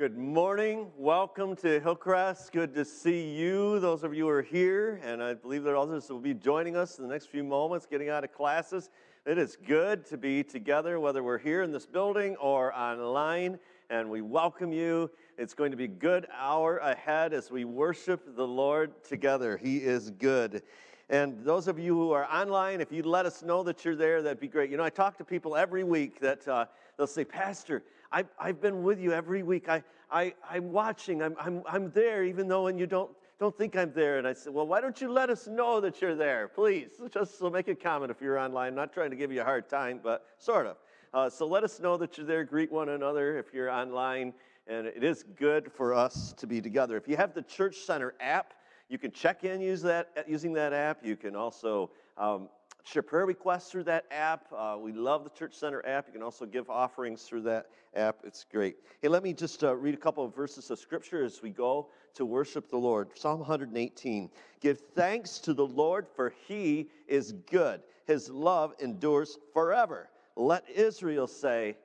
Good morning. Welcome to Hillcrest. Good to see you, those of you who are here, and I believe that others will be joining us in the next few moments, getting out of classes. It is good to be together, whether we're here in this building or online, and we welcome you. It's going to be a good hour ahead as we worship the Lord together. He is good. And those of you who are online, if you'd let us know that you're there, that'd be great. You know, I talk to people every week that uh, they'll say, Pastor, I, I've been with you every week. I, I, I'm watching. I'm, I'm, I'm there, even though and you don't, don't think I'm there. And I said, Well, why don't you let us know that you're there? Please, just so make a comment if you're online. I'm not trying to give you a hard time, but sort of. Uh, so let us know that you're there. Greet one another if you're online. And it is good for us to be together. If you have the Church Center app, you can check in use that, using that app. You can also um, share prayer requests through that app. Uh, we love the Church Center app. You can also give offerings through that app. It's great. Hey, let me just uh, read a couple of verses of scripture as we go to worship the Lord. Psalm 118. Give thanks to the Lord, for he is good. His love endures forever. Let Israel say,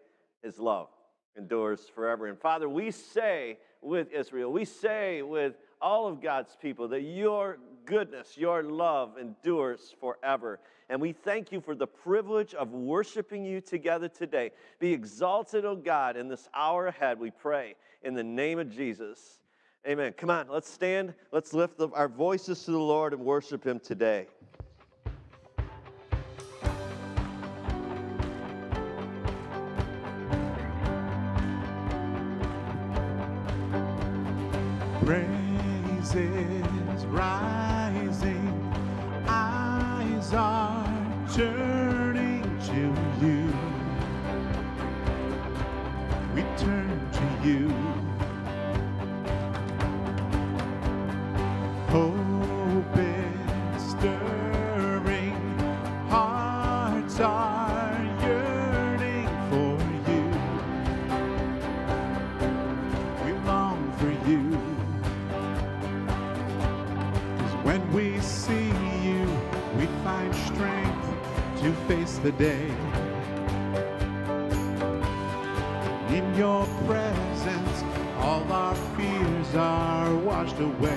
His love endures forever. And Father, we say with Israel, we say with all of God's people that your goodness, your love endures forever. And we thank you for the privilege of worshiping you together today. Be exalted, O oh God, in this hour ahead, we pray, in the name of Jesus. Amen. Come on, let's stand. Let's lift our voices to the Lord and worship him today. The day. In your presence, all our fears are washed away,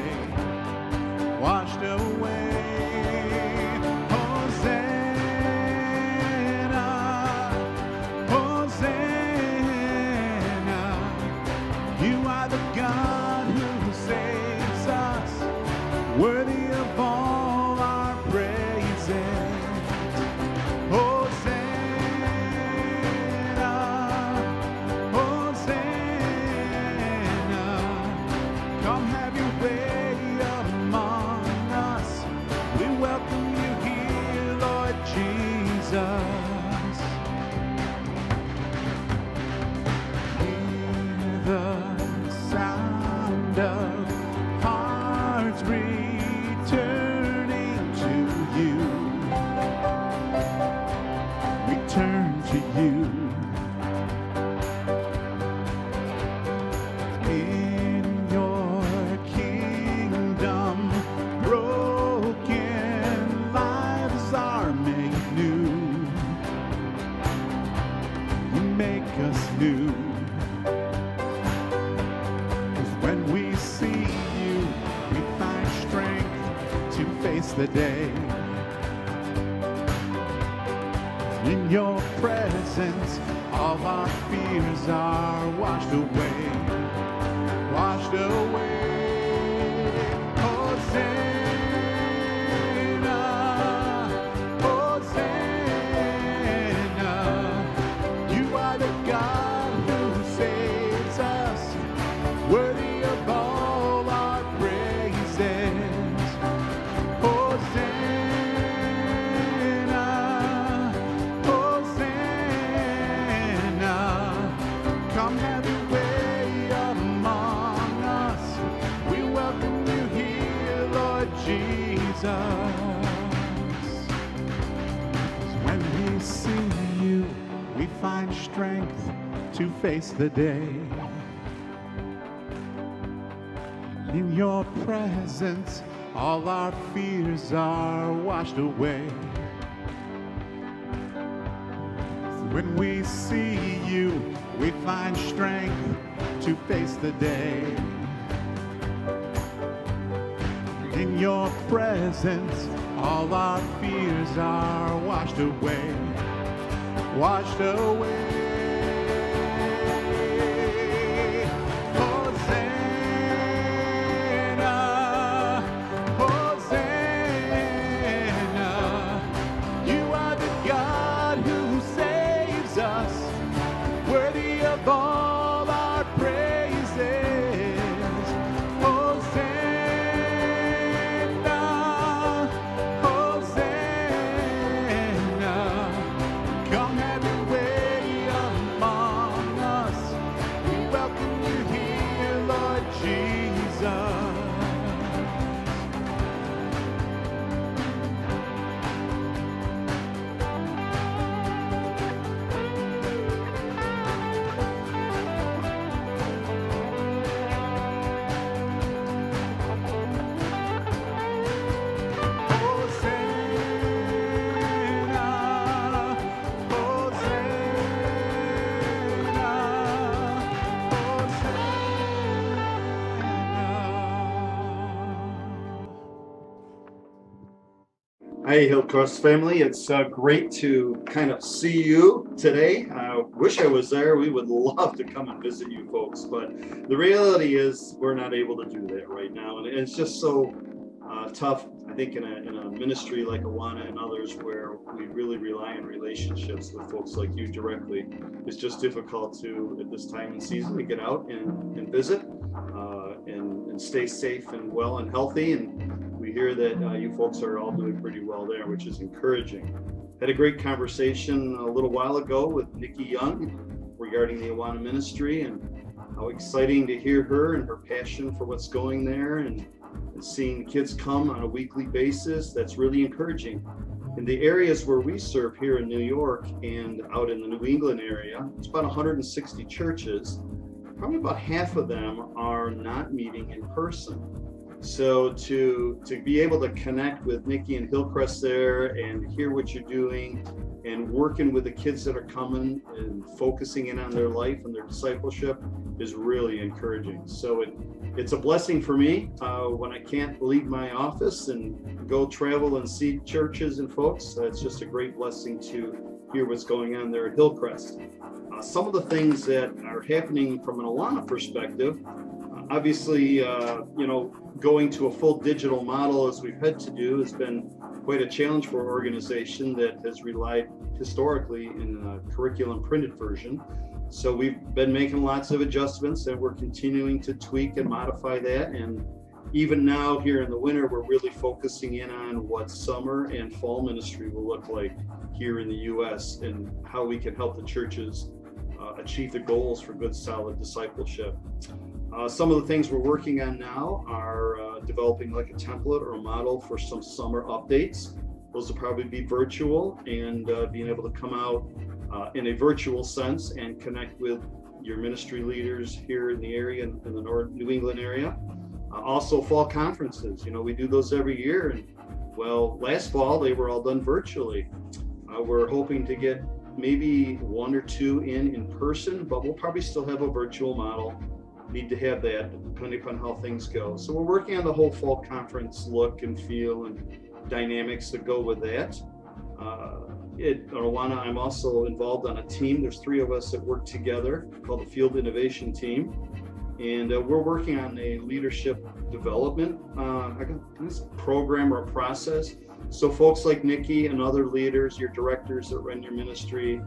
face the day. In your presence, all our fears are washed away. When we see you, we find strength to to face the day. In your presence, all our fears are washed away, washed away. Hi, Hillcrest family. It's uh, great to kind of see you today. I wish I was there. We would love to come and visit you folks, but the reality is we're not able to do that right now. And it's just so uh, tough, I think, in a, in a ministry like Awana and others where we really rely on relationships with folks like you directly. It's just difficult to, at this time in season, to get out and, and visit uh, and, and stay safe and well and healthy. And we hear that uh, you folks are all doing pretty well there, which is encouraging. Had a great conversation a little while ago with Nikki Young regarding the Awana ministry and how exciting to hear her and her passion for what's going there and, and seeing kids come on a weekly basis. That's really encouraging. In the areas where we serve here in New York and out in the New England area, it's about 160 churches. Probably about half of them are not meeting in person. So to to be able to connect with Nikki and Hillcrest there and hear what you're doing and working with the kids that are coming and focusing in on their life and their discipleship is really encouraging. So it it's a blessing for me uh, when I can't leave my office and go travel and see churches and folks. It's just a great blessing to hear what's going on there at Hillcrest. Uh, some of the things that are happening from an Awana perspective obviously, uh, you know, going to a full digital model as we've had to do has been quite a challenge for an organization that has relied historically in a curriculum printed version. So we've been making lots of adjustments and we're continuing to tweak and modify that. And even now here in the winter, we're really focusing in on what summer and fall ministry will look like here in the US and how we can help the churches uh, achieve the goals for good, solid discipleship. Uh, some of the things we're working on now are uh, developing like a template or a model for some summer updates. Those will probably be virtual and uh, being able to come out uh, in a virtual sense and connect with your ministry leaders here in the area in, in the North New England area. Uh, also, fall conferences. You know, we do those every year, and well, last fall they were all done virtually. Uh, we're hoping to get maybe one or two in in person, but we'll probably still have a virtual model need to have that depending upon how things go. So we're working on the whole fall conference look and feel and dynamics that go with that. Uh, at Awana, I'm also involved on a team. There's three of us that work together called the Field Innovation Team. And uh, we're working on a leadership development uh, program or process. So folks like Nikki and other leaders, your directors that run your ministry,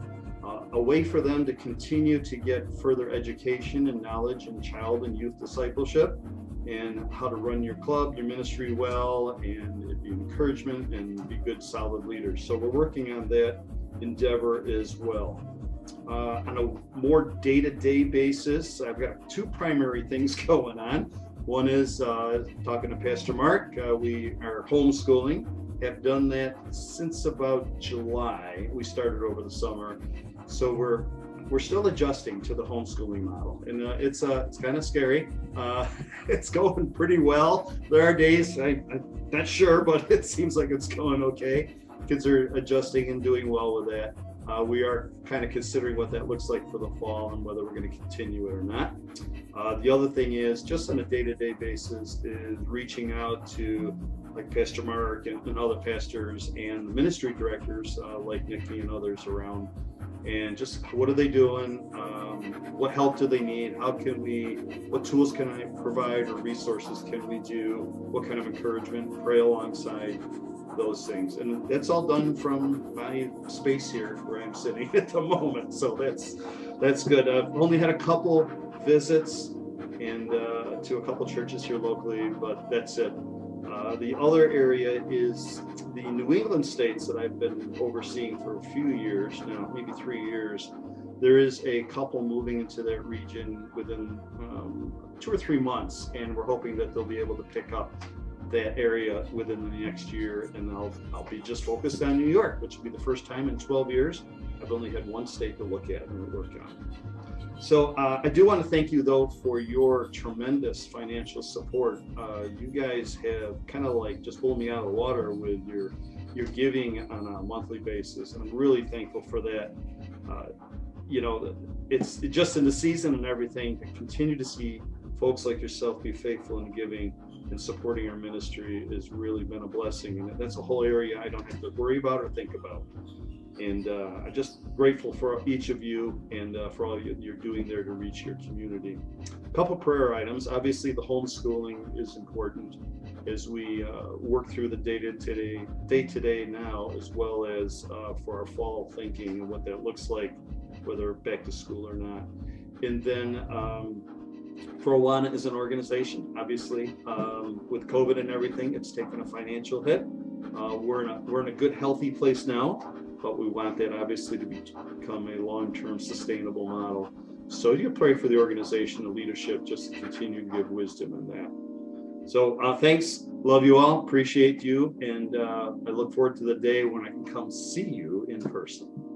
uh, a way for them to continue to get further education and knowledge in child and youth discipleship and how to run your club, your ministry well, and be encouragement and be good, solid leaders. So we're working on that endeavor as well. Uh, on a more day-to-day basis, I've got two primary things going on. One is uh, talking to Pastor Mark. Uh, we are homeschooling. Have done that since about July. We started over the summer, so we're we're still adjusting to the homeschooling model, and uh, it's uh, it's kind of scary. Uh, it's going pretty well. There are days I, I'm not sure, but it seems like it's going okay. Kids are adjusting and doing well with that. Uh, we are kind of considering what that looks like for the fall and whether we're going to continue it or not. Uh, the other thing is just on a day-to-day basis is reaching out to like Pastor Mark and, and other pastors and the ministry directors uh, like Nikki and others around and just what are they doing? Um, what help do they need? How can we what tools can i provide or resources can we do? What kind of encouragement? Pray alongside those things. And that's all done from my space here where i'm sitting at the moment. So that's that's good. I've only had a couple visits and uh, to a couple churches here locally but that's it uh, the other area is the New England states that I've been overseeing for a few years now, maybe three years. There is a couple moving into that region within um, two or three months, and we're hoping that they'll be able to pick up that area within the next year. And I'll, I'll be just focused on New York, which will be the first time in 12 years. I've only had one state to look at and work on. So uh, I do want to thank you though for your tremendous financial support. Uh, you guys have kind of like just pulled me out of the water with your your giving on a monthly basis. I'm really thankful for that. Uh, you know, it's just in the season and everything to continue to see folks like yourself be faithful in giving and supporting our ministry has really been a blessing. And that's a whole area I don't have to worry about or think about. And uh, I'm just grateful for each of you and uh, for all you're doing there to reach your community. A couple prayer items. Obviously, the homeschooling is important as we uh, work through the day to day, to day now, as well as uh, for our fall thinking and what that looks like, whether back to school or not. And then um, for Awana as an organization, obviously, um, with COVID and everything, it's taken a financial hit. Uh, we're in a we're in a good, healthy place now but we want that obviously to become a long-term sustainable model. So you pray for the organization, the leadership, just to continue to give wisdom in that. So uh, thanks, love you all, appreciate you, and uh, I look forward to the day when I can come see you in person.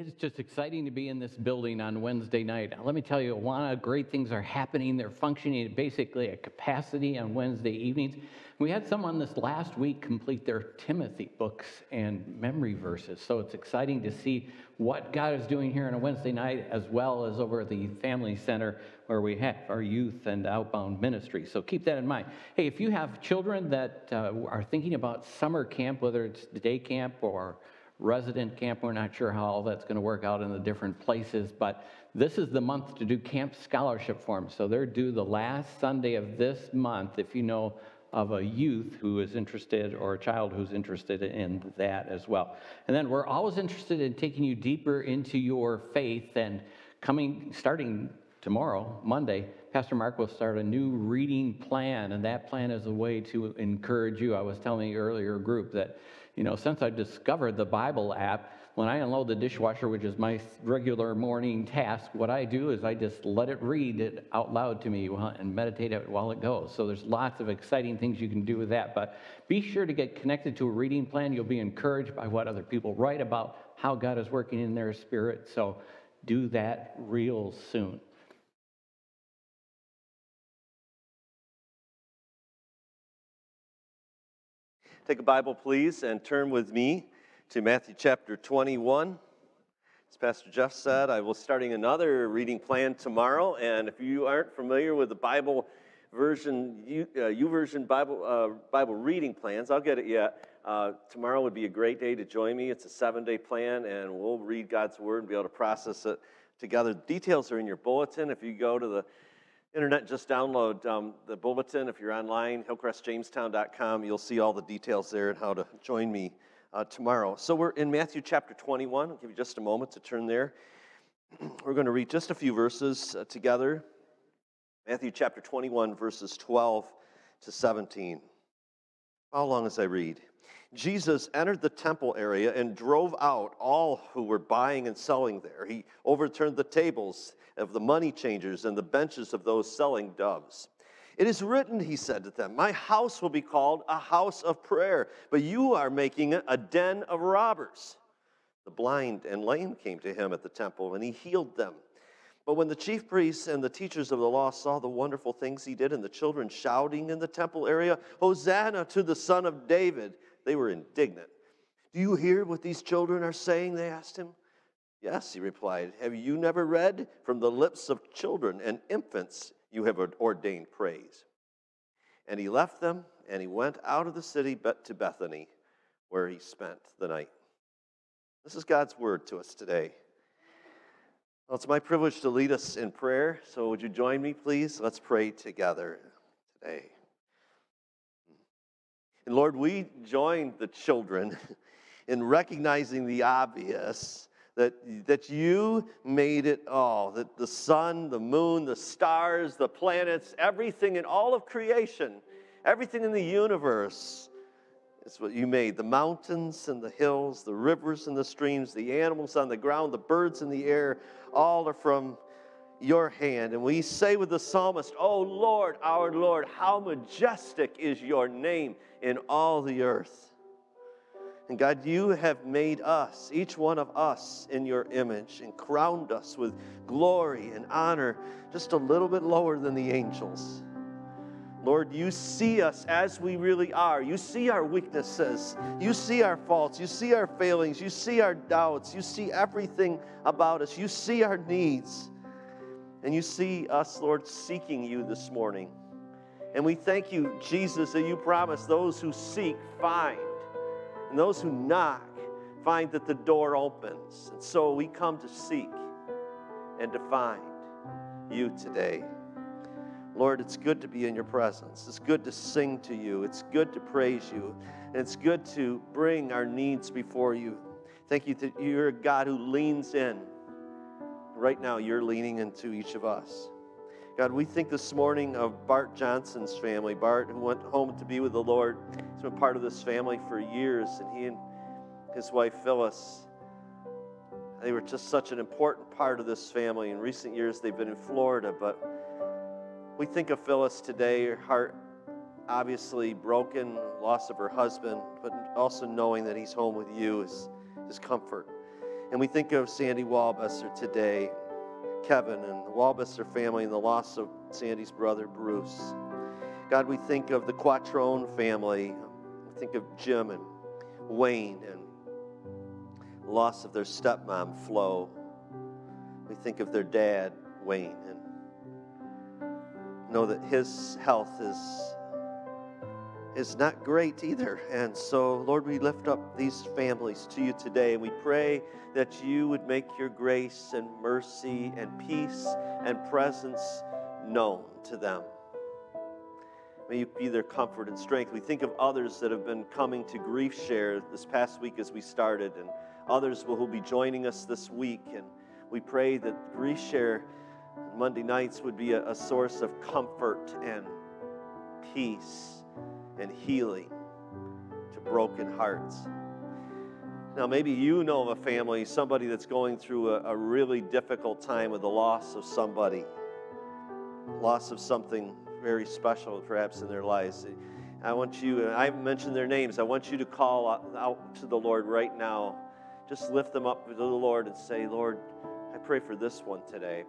It's just exciting to be in this building on Wednesday night. Let me tell you, a lot of great things are happening. They're functioning at basically at capacity on Wednesday evenings. We had someone this last week complete their Timothy books and memory verses. So it's exciting to see what God is doing here on a Wednesday night, as well as over at the Family Center where we have our youth and outbound ministry. So keep that in mind. Hey, if you have children that uh, are thinking about summer camp, whether it's the day camp or resident camp. We're not sure how all that's going to work out in the different places, but this is the month to do camp scholarship forms. So they're due the last Sunday of this month if you know of a youth who is interested or a child who's interested in that as well. And then we're always interested in taking you deeper into your faith and coming starting tomorrow, Monday, Pastor Mark will start a new reading plan, and that plan is a way to encourage you. I was telling the earlier group that you know, since I discovered the Bible app, when I unload the dishwasher, which is my regular morning task, what I do is I just let it read it out loud to me and meditate it while it goes. So there's lots of exciting things you can do with that. But be sure to get connected to a reading plan. You'll be encouraged by what other people write about how God is working in their spirit. So do that real soon. Take a Bible, please, and turn with me to Matthew chapter 21. As Pastor Jeff said, I will starting another reading plan tomorrow. And if you aren't familiar with the Bible version, U, uh, version Bible uh, Bible reading plans, I'll get it yet. Uh, tomorrow would be a great day to join me. It's a seven-day plan, and we'll read God's word and be able to process it together. Details are in your bulletin. If you go to the internet, just download um, the bulletin. If you're online, hillcrestjamestown.com, you'll see all the details there and how to join me uh, tomorrow. So we're in Matthew chapter 21. I'll give you just a moment to turn there. we're going to read just a few verses uh, together. Matthew chapter 21, verses 12 to 17. How long as I read? Jesus entered the temple area and drove out all who were buying and selling there. He overturned the tables of the money changers and the benches of those selling doves. It is written, he said to them, My house will be called a house of prayer, but you are making it a den of robbers. The blind and lame came to him at the temple, and he healed them. But when the chief priests and the teachers of the law saw the wonderful things he did and the children shouting in the temple area, Hosanna to the Son of David, they were indignant. Do you hear what these children are saying? They asked him. Yes, he replied. Have you never read? From the lips of children and infants you have ordained praise. And he left them and he went out of the city but to Bethany, where he spent the night. This is God's word to us today. Well, it's my privilege to lead us in prayer, so would you join me, please? Let's pray together today. And Lord, we join the children in recognizing the obvious that, that you made it all, that the sun, the moon, the stars, the planets, everything in all of creation, everything in the universe is what you made. The mountains and the hills, the rivers and the streams, the animals on the ground, the birds in the air, all are from your hand. And we say with the psalmist, Oh Lord, our Lord, how majestic is your name in all the earth. And God, you have made us, each one of us, in your image and crowned us with glory and honor, just a little bit lower than the angels. Lord, you see us as we really are. You see our weaknesses. You see our faults. You see our failings. You see our doubts. You see everything about us. You see our needs. And you see us, Lord, seeking you this morning. And we thank you, Jesus, that you promise those who seek find, and those who knock find that the door opens. And so we come to seek and to find you today. Lord, it's good to be in your presence. It's good to sing to you. It's good to praise you. And it's good to bring our needs before you. Thank you that you're a God who leans in. Right now, you're leaning into each of us. God, we think this morning of Bart Johnson's family. Bart, who went home to be with the Lord, he's been part of this family for years, and he and his wife Phyllis, they were just such an important part of this family. In recent years, they've been in Florida, but we think of Phyllis today, her heart obviously broken, loss of her husband, but also knowing that he's home with you is, is comfort. And we think of Sandy Walbesser today, Kevin and the Walbesser family and the loss of Sandy's brother, Bruce. God, we think of the Quattrone family. We think of Jim and Wayne and loss of their stepmom, Flo. We think of their dad, Wayne, and know that his health is is not great either. And so, Lord, we lift up these families to you today. And we pray that you would make your grace and mercy and peace and presence known to them. May you be their comfort and strength. We think of others that have been coming to Grief Share this past week as we started, and others will, will be joining us this week. And we pray that Grief Share Monday nights would be a, a source of comfort and peace and healing to broken hearts. Now, maybe you know of a family, somebody that's going through a, a, really difficult time with the loss of somebody, loss of something very special, perhaps, in their lives. I want you, and I haven't mentioned their names, I want you to call out, out to the Lord right now. Just lift them up to the Lord and say, Lord, I pray for this one today.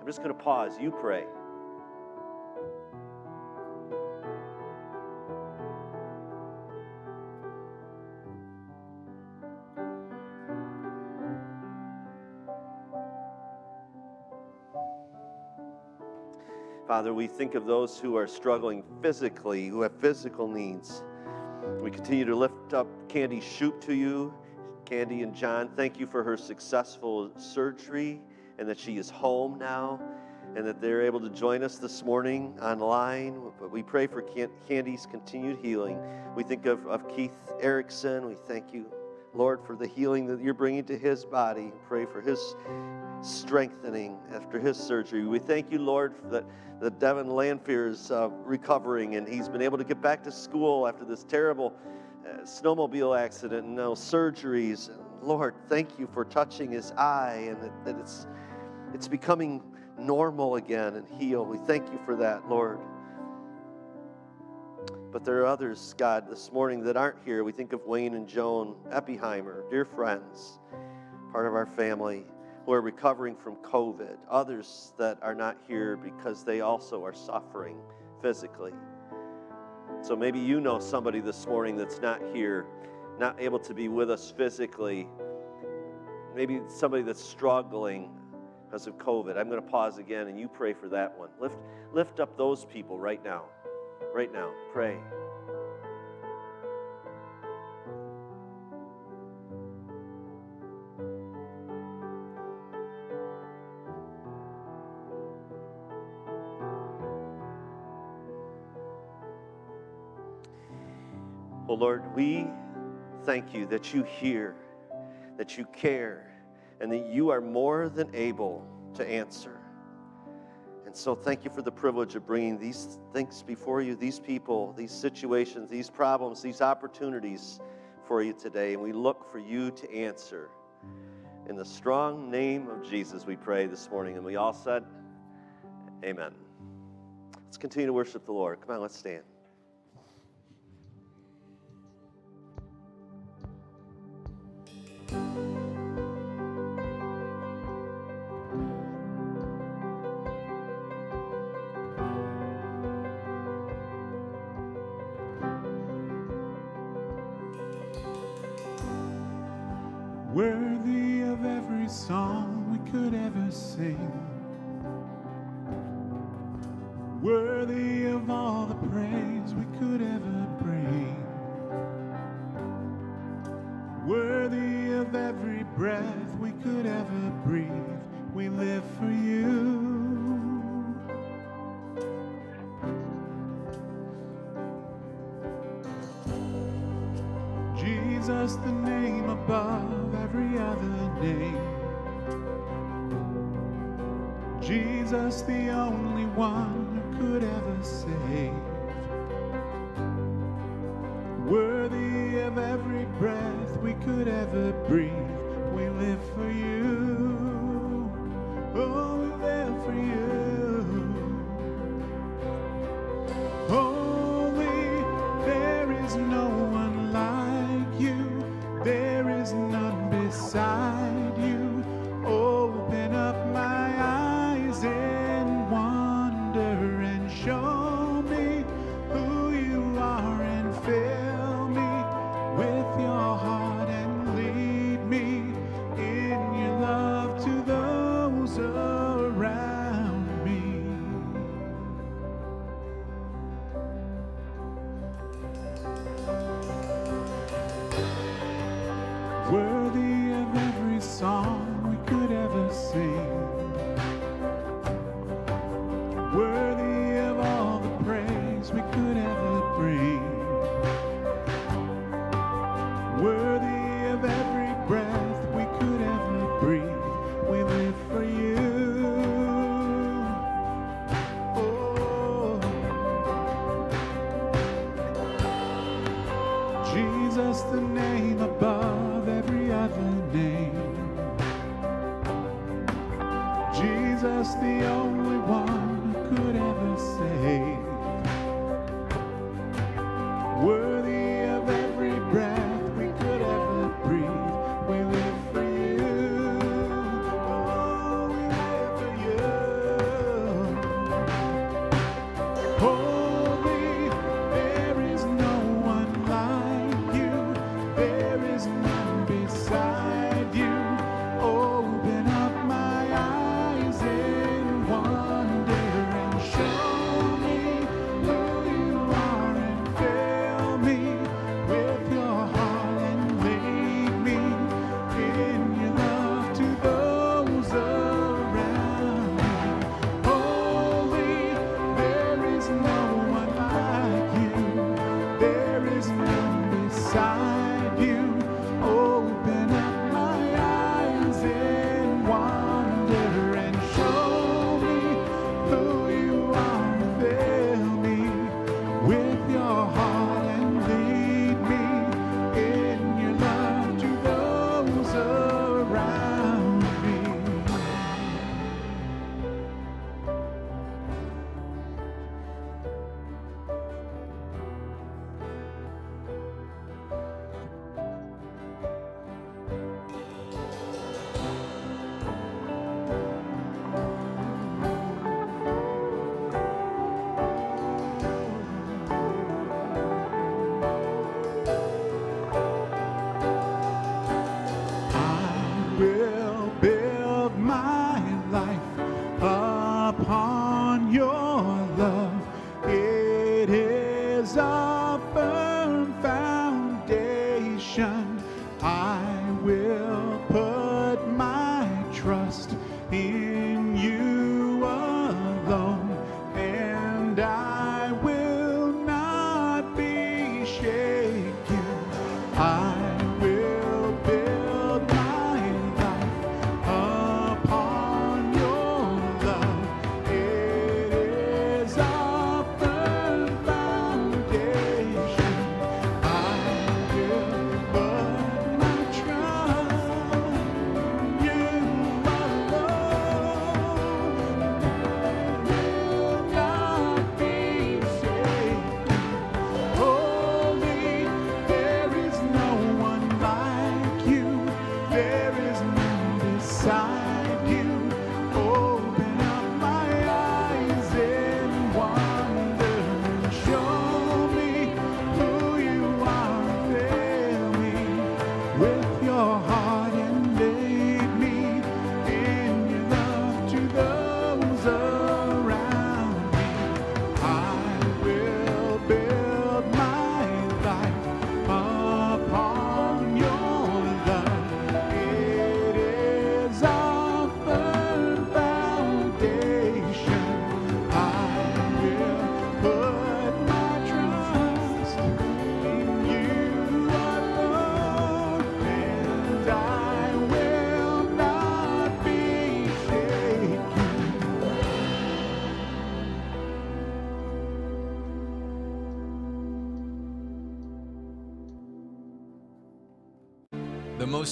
I'm just going to pause. You pray. Father, we think of those who are struggling physically, who have physical needs. We continue to lift up Candy Shoop to you. Candy and John, thank you for her successful surgery and that she is home now and that they're able to join us this morning online. But we pray for Candy's continued healing. We think of, of Keith Erickson. We thank you, Lord, for the healing that you're bringing to his body. Pray for his strengthening after his surgery. We thank you, Lord, that, that Devin Lanfear is uh, recovering and he's been able to get back to school after this terrible uh, snowmobile accident and now surgeries. Lord, thank you for touching his eye and that, that it's it's becoming normal again and heal. We thank you for that, Lord. But there are others, God, this morning that aren't here. We think of Wayne and Joan Eppiheimer, dear friends, part of our family. who are recovering from COVID, others that are not here because they also are suffering physically. So maybe you know somebody this morning that's not here, not able to be with us physically. Maybe somebody that's struggling because of COVID. I'm going to pause again and you pray for that one. Lift, lift up those people right now. Right now. Pray. Well, Lord, we thank you that you hear, that you care, and that you are more than able to answer. And so, thank you for the privilege of bringing these things before you, these people, these situations, these problems, these opportunities for you today. And we look for you to answer. In the strong name of Jesus, we pray this morning. And we all said, Amen. Let's continue to worship the Lord. Come on, let's stand. Worthy of every song we could ever sing. Worthy of all the praise we could ever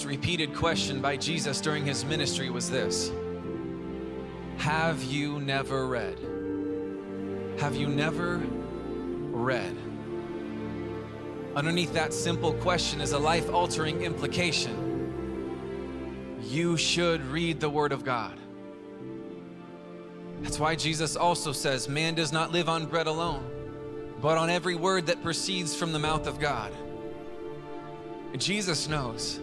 repeated question by Jesus during his ministry was this Have you never read? Have you never read? Underneath that simple question is a life altering implication. You should read the Word of God. That's why Jesus also says, Man does not live on bread alone, but on every word that proceeds from the mouth of God. Jesus knows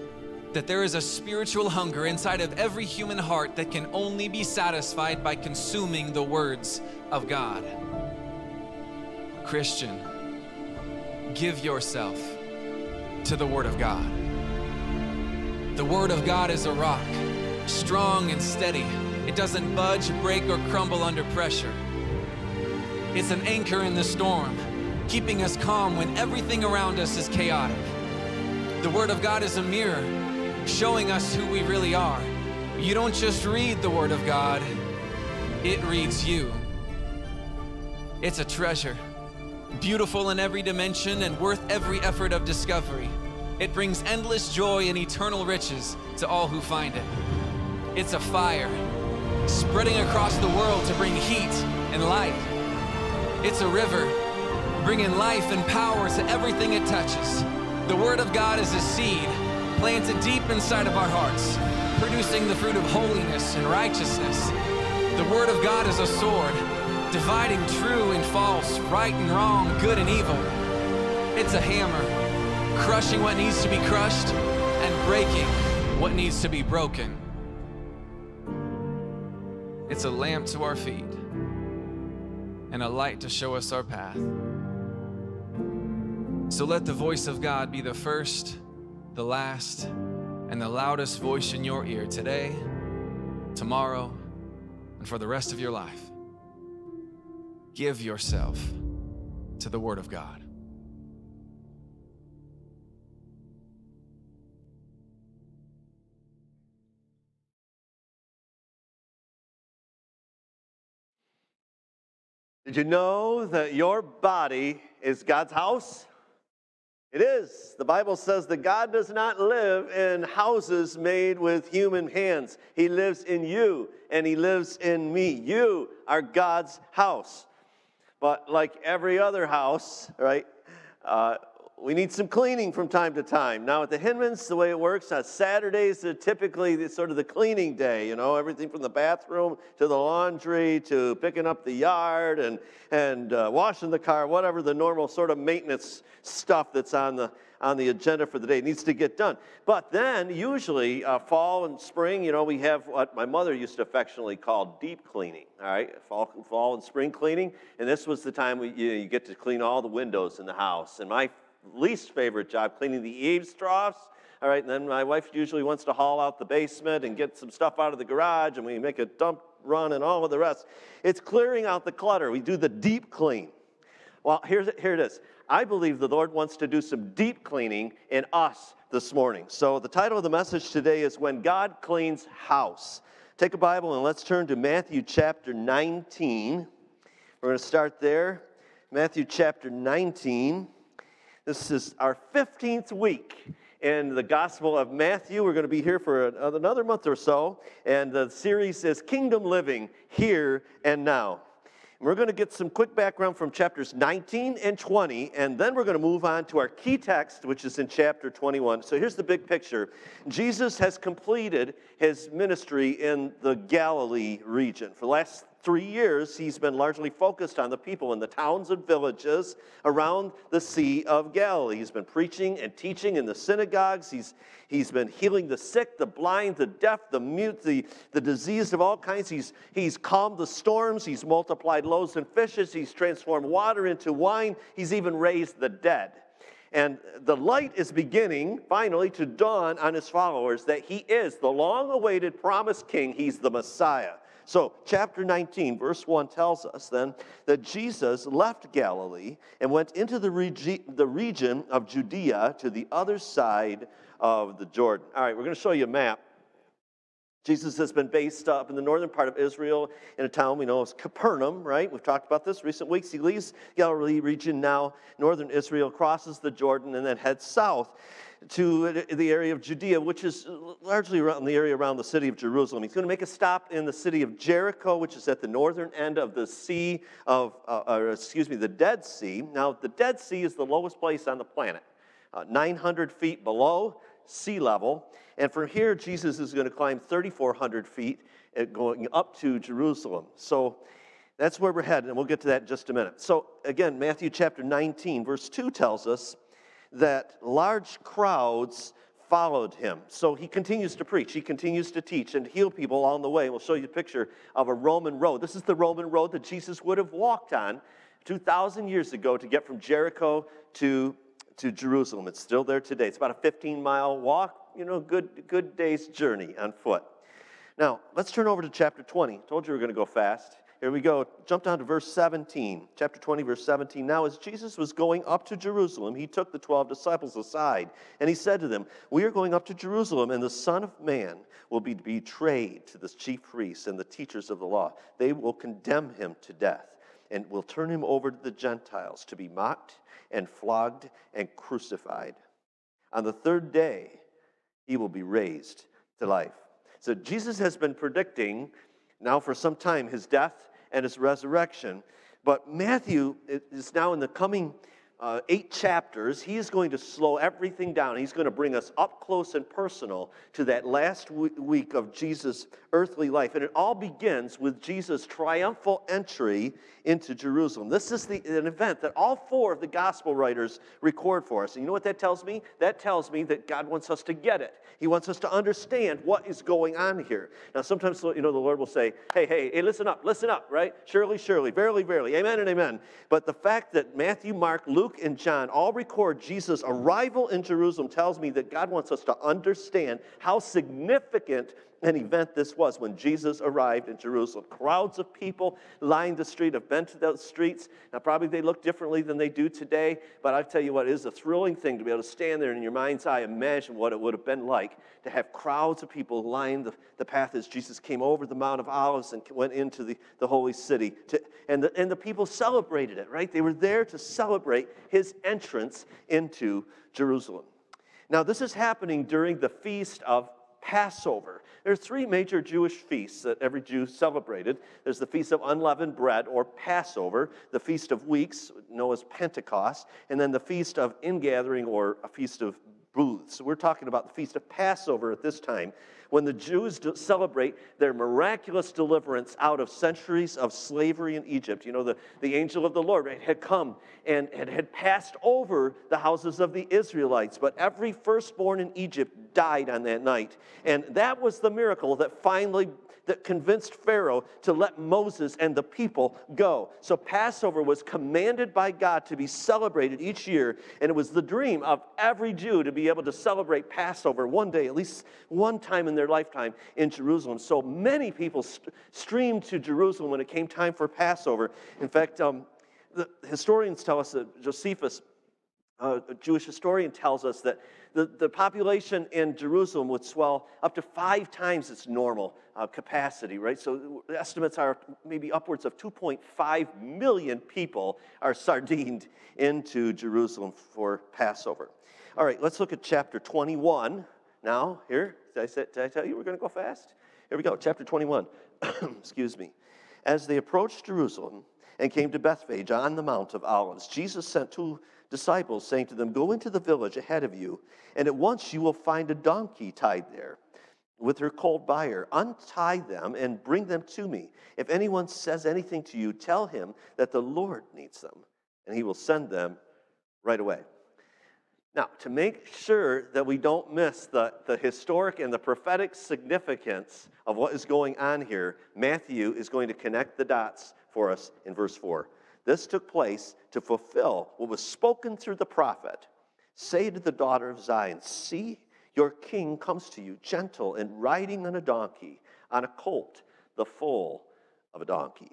that there is a spiritual hunger inside of every human heart that can only be satisfied by consuming the words of God. Christian, give yourself to the Word of God. The Word of God is a rock, strong and steady. It doesn't budge, break, or crumble under pressure. It's an anchor in the storm, keeping us calm when everything around us is chaotic. The Word of God is a mirror, showing us who we really are. You don't just read the Word of God, it reads you. It's a treasure beautiful in every dimension and worth every effort of discovery. It brings endless joy and eternal riches to all who find it. It's a fire spreading across the world to bring heat and light. It's a river bringing life and power to everything it touches. The Word of God is a seed planted deep inside of our hearts, producing the fruit of holiness and righteousness. The Word of God is a sword dividing true and false, right and wrong, good and evil. It's a hammer, crushing what needs to be crushed and breaking what needs to be broken. It's a lamp to our feet and a light to show us our path. So let the voice of God be the first, the last, and the loudest voice in your ear today, tomorrow, and for the rest of your life give yourself to the Word of God. Did you know that your body is God's house? It is. The Bible says that God does not live in houses made with human hands. He lives in you and He lives in me. You are God's house. But like every other house, right, uh, we need some cleaning from time to time. Now, at the Hinmans, the way it works, on Saturdays are typically sort of the cleaning day, you know, everything from the bathroom to the laundry to picking up the yard and, and uh, washing the car, whatever the normal sort of maintenance stuff that's on the, on the agenda for the day needs to get done. But then, usually, uh, fall and spring, you know, we have what my mother used to affectionately call deep cleaning, all right? Fall, fall and spring cleaning. And this was the time we, you, you get to clean all the windows in the house. And my least favorite job, cleaning the eaves troughs. All right, and then my wife usually wants to haul out the basement and get some stuff out of the garage, and we make a dump run and all of the rest. It's clearing out the clutter. We do the deep clean. Well, here's, here it is. I believe the Lord wants to do some deep cleaning in us this morning. So the title of the message today is When God Cleans House. Take a Bible and let's turn to Matthew chapter 19. We're going to start there. Matthew chapter 19. This is our 15th week in the Gospel of Matthew. We're going to be here for uh, another month or so, and the series is Kingdom Living Here and Now. We're going to get some quick background from chapters 19 and 20, and then we're going to move on to our key text, which is in chapter 21. So here's the big picture Jesus has completed his ministry in the Galilee region. For the last three years, he's been largely focused on the people in the towns and villages around the Sea of Galilee. He's been preaching and teaching in the synagogues. He's, he's been healing the sick, the blind, the deaf, the mute, the, the diseased of all kinds. He's, he's calmed the storms. He's multiplied loaves and fishes. He's transformed water into wine. He's even raised the dead. And the light is beginning finally to dawn on his followers that he is the long awaited promised king. He's the Messiah. So, chapter 19, verse 1 tells us then that Jesus left Galilee and went into the, regi- the region of Judea to the other side of the Jordan. All right, we're going to show you a map. Jesus has been based up in the northern part of Israel in a town we know as Capernaum, right? We've talked about this recent weeks. He leaves Galilee region now, northern Israel, crosses the Jordan, and then heads south to the area of Judea, which is largely around the area around the city of Jerusalem. He's going to make a stop in the city of Jericho, which is at the northern end of the Sea of, uh, or excuse me, the Dead Sea. Now, the Dead Sea is the lowest place on the planet, uh, 900 feet below sea level. And from here, Jesus is going to climb 3,400 feet uh, going up to Jerusalem. So that's where we're headed, and we'll get to that in just a minute. So, again, Matthew chapter 19, verse 2 tells us that large crowds followed him. So he continues to preach, he continues to teach and heal people along the way. We'll show you a picture of a Roman road. This is the Roman road that Jesus would have walked on 2,000 years ago to get from Jericho to to Jerusalem. It's still there today. It's about a 15 mile walk, you know, good, good day's journey on foot. Now, let's turn over to chapter 20. Told you we are going to go fast. Here we go. Jump down to verse 17. Chapter 20, verse 17. Now, as Jesus was going up to Jerusalem, he took the 12 disciples aside and he said to them, We are going up to Jerusalem, and the Son of Man will be betrayed to the chief priests and the teachers of the law. They will condemn him to death and will turn him over to the Gentiles to be mocked and flogged and crucified. On the third day, he will be raised to life. So Jesus has been predicting now for some time his death and his resurrection. But Matthew is now in the coming uh, eight chapters, he is going to slow everything down. He's going to bring us up close and personal to that last week of Jesus' earthly life. And it all begins with Jesus' triumphal entry into Jerusalem. This is the, an event that all four of the gospel writers record for us. And you know what that tells me? That tells me that God wants us to get it. He wants us to understand what is going on here. Now, sometimes, you know, the Lord will say, hey, hey, hey, listen up, listen up, right? Surely, surely, verily, verily, amen and amen. But the fact that Matthew, Mark, Luke, and John all record Jesus' arrival in Jerusalem tells me that God wants us to understand how significant an event this was when Jesus arrived in Jerusalem. Crowds of people lined the street. I've been to those streets. Now, probably they look differently than they do today, but I tell you what, it is a thrilling thing to be able to stand there and in your mind's eye imagine what it would have been like to have crowds of people line the, the path as Jesus came over the Mount of Olives and went into the, the holy city. To, and, the, and the people celebrated it, right? They were there to celebrate his entrance into Jerusalem. Now, this is happening during the feast of Passover. There are three major Jewish feasts that every Jew celebrated. There's the Feast of Unleavened Bread, or Passover, the Feast of Weeks, known as Pentecost, and then the Feast of Ingathering, or a Feast of Booths. We're talking about the Feast of Passover at this time when the Jews celebrate their miraculous deliverance out of centuries of slavery in Egypt. You know, the, the angel of the Lord right, had come and, and had passed over the houses of the Israelites, but every firstborn in Egypt died on that night. And that was the miracle that finally that convinced Pharaoh to let Moses and the people go. So Passover was commanded by God to be celebrated each year, and it was the dream of every Jew to be able to celebrate Passover one day, at least one time in their lifetime in Jerusalem. So many people st- streamed to Jerusalem when it came time for Passover. In fact, um, the historians tell us that Josephus, uh, a Jewish historian, tells us that the, the population in Jerusalem would swell up to five times its normal uh, capacity, right? So estimates are maybe upwards of 2.5 million people are sardined into Jerusalem for Passover. All right, let's look at chapter 21 now. Here, did I, say, did I tell you we're going to go fast? Here we go, chapter 21. Excuse me. As they approached Jerusalem and came to Bethphage on the Mount of Olives, Jesus sent two disciples, saying to them, Go into the village ahead of you, and at once you will find a donkey tied there with her colt by her. Untie them and bring them to me. If anyone says anything to you, tell him that the Lord needs them, and he will send them right away. Now, to make sure that we don't miss the, the historic and the prophetic significance of what is going on here, Matthew is going to connect the dots for us in verse 4. This took place to fulfill what was spoken through the prophet. Say to the daughter of Zion, See, your king comes to you, gentle and riding on a donkey, on a colt, the foal of a donkey.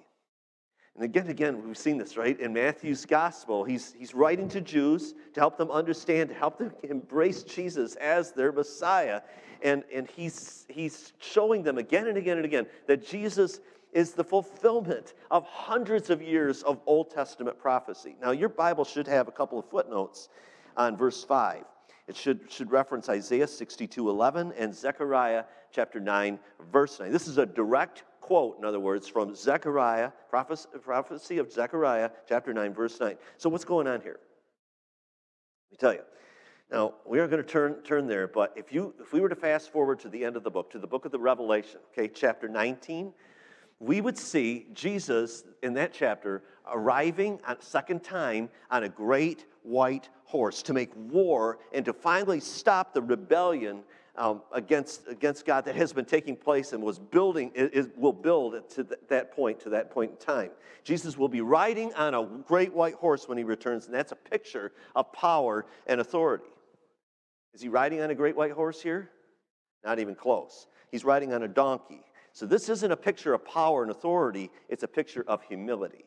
And again, again, we've seen this, right? In Matthew's gospel, he's, he's writing to Jews to help them understand, to help them embrace Jesus as their Messiah. And, and he's, he's showing them again and again and again that Jesus is the fulfillment of hundreds of years of Old Testament prophecy. Now, your Bible should have a couple of footnotes on verse 5. It should, should reference Isaiah 62 11 and Zechariah chapter 9, verse 9. This is a direct quote, in other words, from Zechariah, prophecy, of Zechariah chapter 9, verse 9. So, what's going on here? Let me tell you. Now, we are going to turn, turn there, but if, you, if we were to fast forward to the end of the book, to the book of the Revelation, okay, chapter 19, we would see Jesus in that chapter arriving a second time on a great white horse to make war and to finally stop the rebellion um, against, against God that has been taking place and was building, it, will build to that point, to that point in time. Jesus will be riding on a great white horse when he returns, and that's a picture of power and authority. Is he riding on a great white horse here? Not even close. He's riding on a donkey. So this isn't a picture of power and authority, it's a picture of humility.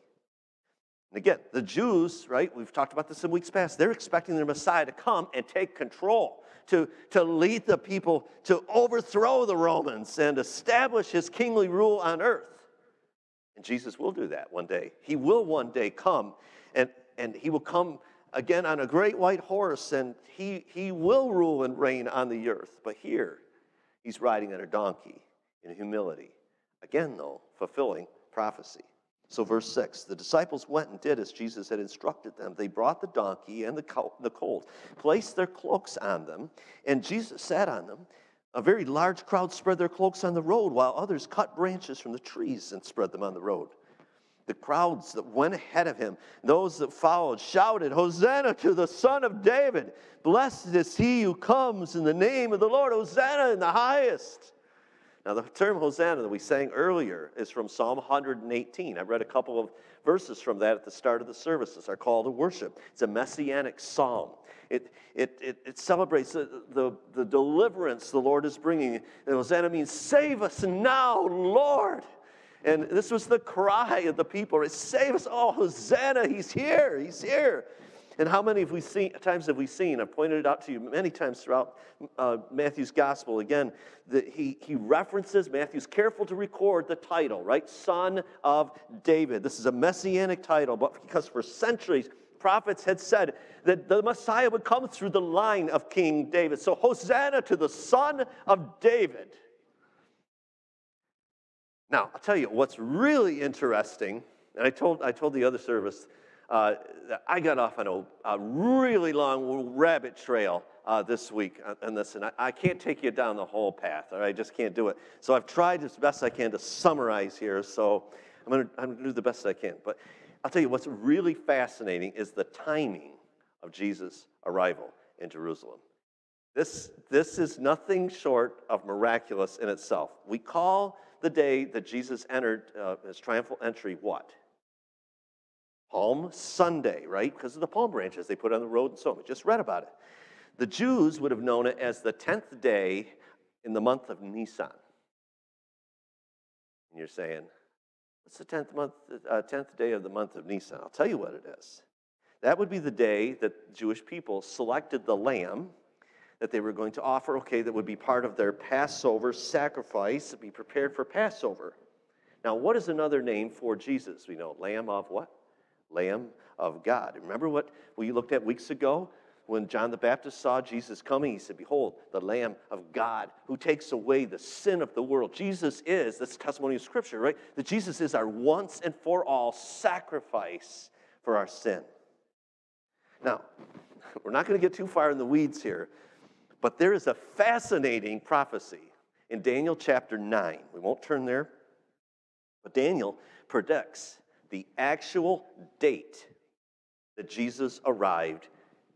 And again, the Jews, right, we've talked about this in weeks past, they're expecting their Messiah to come and take control, to, to lead the people, to overthrow the Romans and establish his kingly rule on earth. And Jesus will do that one day. He will one day come, and, and he will come again on a great white horse, and he, he will rule and reign on the earth. But here, he's riding on a donkey in humility. Again, though, fulfilling prophecy. So, verse 6 the disciples went and did as Jesus had instructed them. They brought the donkey and the colt, placed their cloaks on them, and Jesus sat on them. A very large crowd spread their cloaks on the road, while others cut branches from the trees and spread them on the road. The crowds that went ahead of him, those that followed, shouted, Hosanna to the Son of David! Blessed is he who comes in the name of the Lord! Hosanna in the highest! Now, the term Hosanna that we sang earlier is from Psalm 118. I read a couple of verses from that at the start of the service. It's our call to worship. It's a messianic psalm. It, it, it, it celebrates the, the, the, deliverance the Lord is bringing. And Hosanna means, Save us now, Lord. And this was the cry of the people, right? Save us. Oh, Hosanna, he's here, he's here. And how many have we seen, times have we seen? I've pointed it out to you many times throughout uh, Matthew's gospel. Again, that he, he references, Matthew's careful to record the title, right? Son of David. This is a messianic title, but because for centuries, prophets had said that the Messiah would come through the line of King David. So, Hosanna to the Son of David. Now, I'll tell you what's really interesting, and I told, I told the other service uh, I got off on a, a really long rabbit trail uh, this week on this, and I, I, can't take you down the whole path, I just can't do it. So I've tried as best I can to summarize here, so I'm going to I'm gonna do the best I can. But I'll tell you what's really fascinating is the timing of Jesus' arrival in Jerusalem. This, this is nothing short of miraculous in itself. We call the day that Jesus entered uh, his triumphal entry what? Palm Sunday, right? Because of the palm branches they put on the road and so on. We just read about it. The Jews would have known it as the 10th day in the month of Nisan. And you're saying, what's the 10th, month, uh, 10th day of the month of Nisan? I'll tell you what it is. That would be the day that Jewish people selected the lamb that they were going to offer, okay, that would be part of their Passover sacrifice, be prepared for Passover. Now, what is another name for Jesus? We know Lamb of what? Lamb of God. Remember what we looked at weeks ago? When John the Baptist saw Jesus coming, he said, Behold, the Lamb of God who takes away the sin of the world. Jesus is, that's testimony of Scripture, right? That Jesus is our once and for all sacrifice for our sin. Now, we're not going to get too far in the weeds here, but there is a fascinating prophecy in Daniel chapter 9. We won't turn there, but Daniel predicts the actual date that Jesus arrived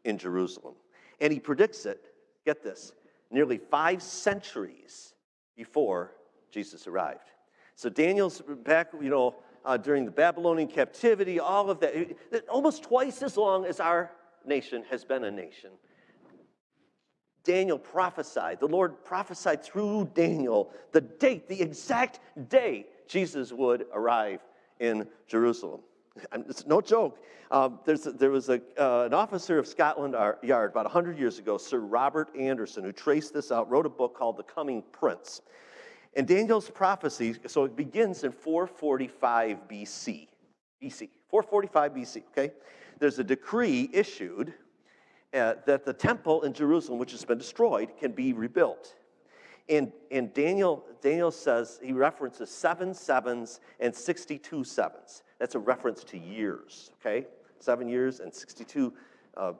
in Jerusalem. And he predicts it, get this, nearly five centuries before Jesus arrived. So Daniel's back, you know, uh, during the Babylonian captivity, all of that, almost twice as long as our nation has been a nation. Daniel prophesied, the Lord prophesied through Daniel the date, the exact day Jesus would arrive in Jerusalem. It's no joke. Um, there was a, uh, an officer of Scotland Yard about 100 years ago, Sir Robert Anderson, who traced this out, wrote a book called The Coming Prince. And Daniel's prophecy, so it begins in 445 BC. BC, 445 BC, okay? There's a decree issued uh, that the temple in Jerusalem, which has been destroyed, can be rebuilt. And, and Daniel, Daniel says, he references seven sevens and 62 sevens. That's a reference to years, okay? Seven years and 62 uh,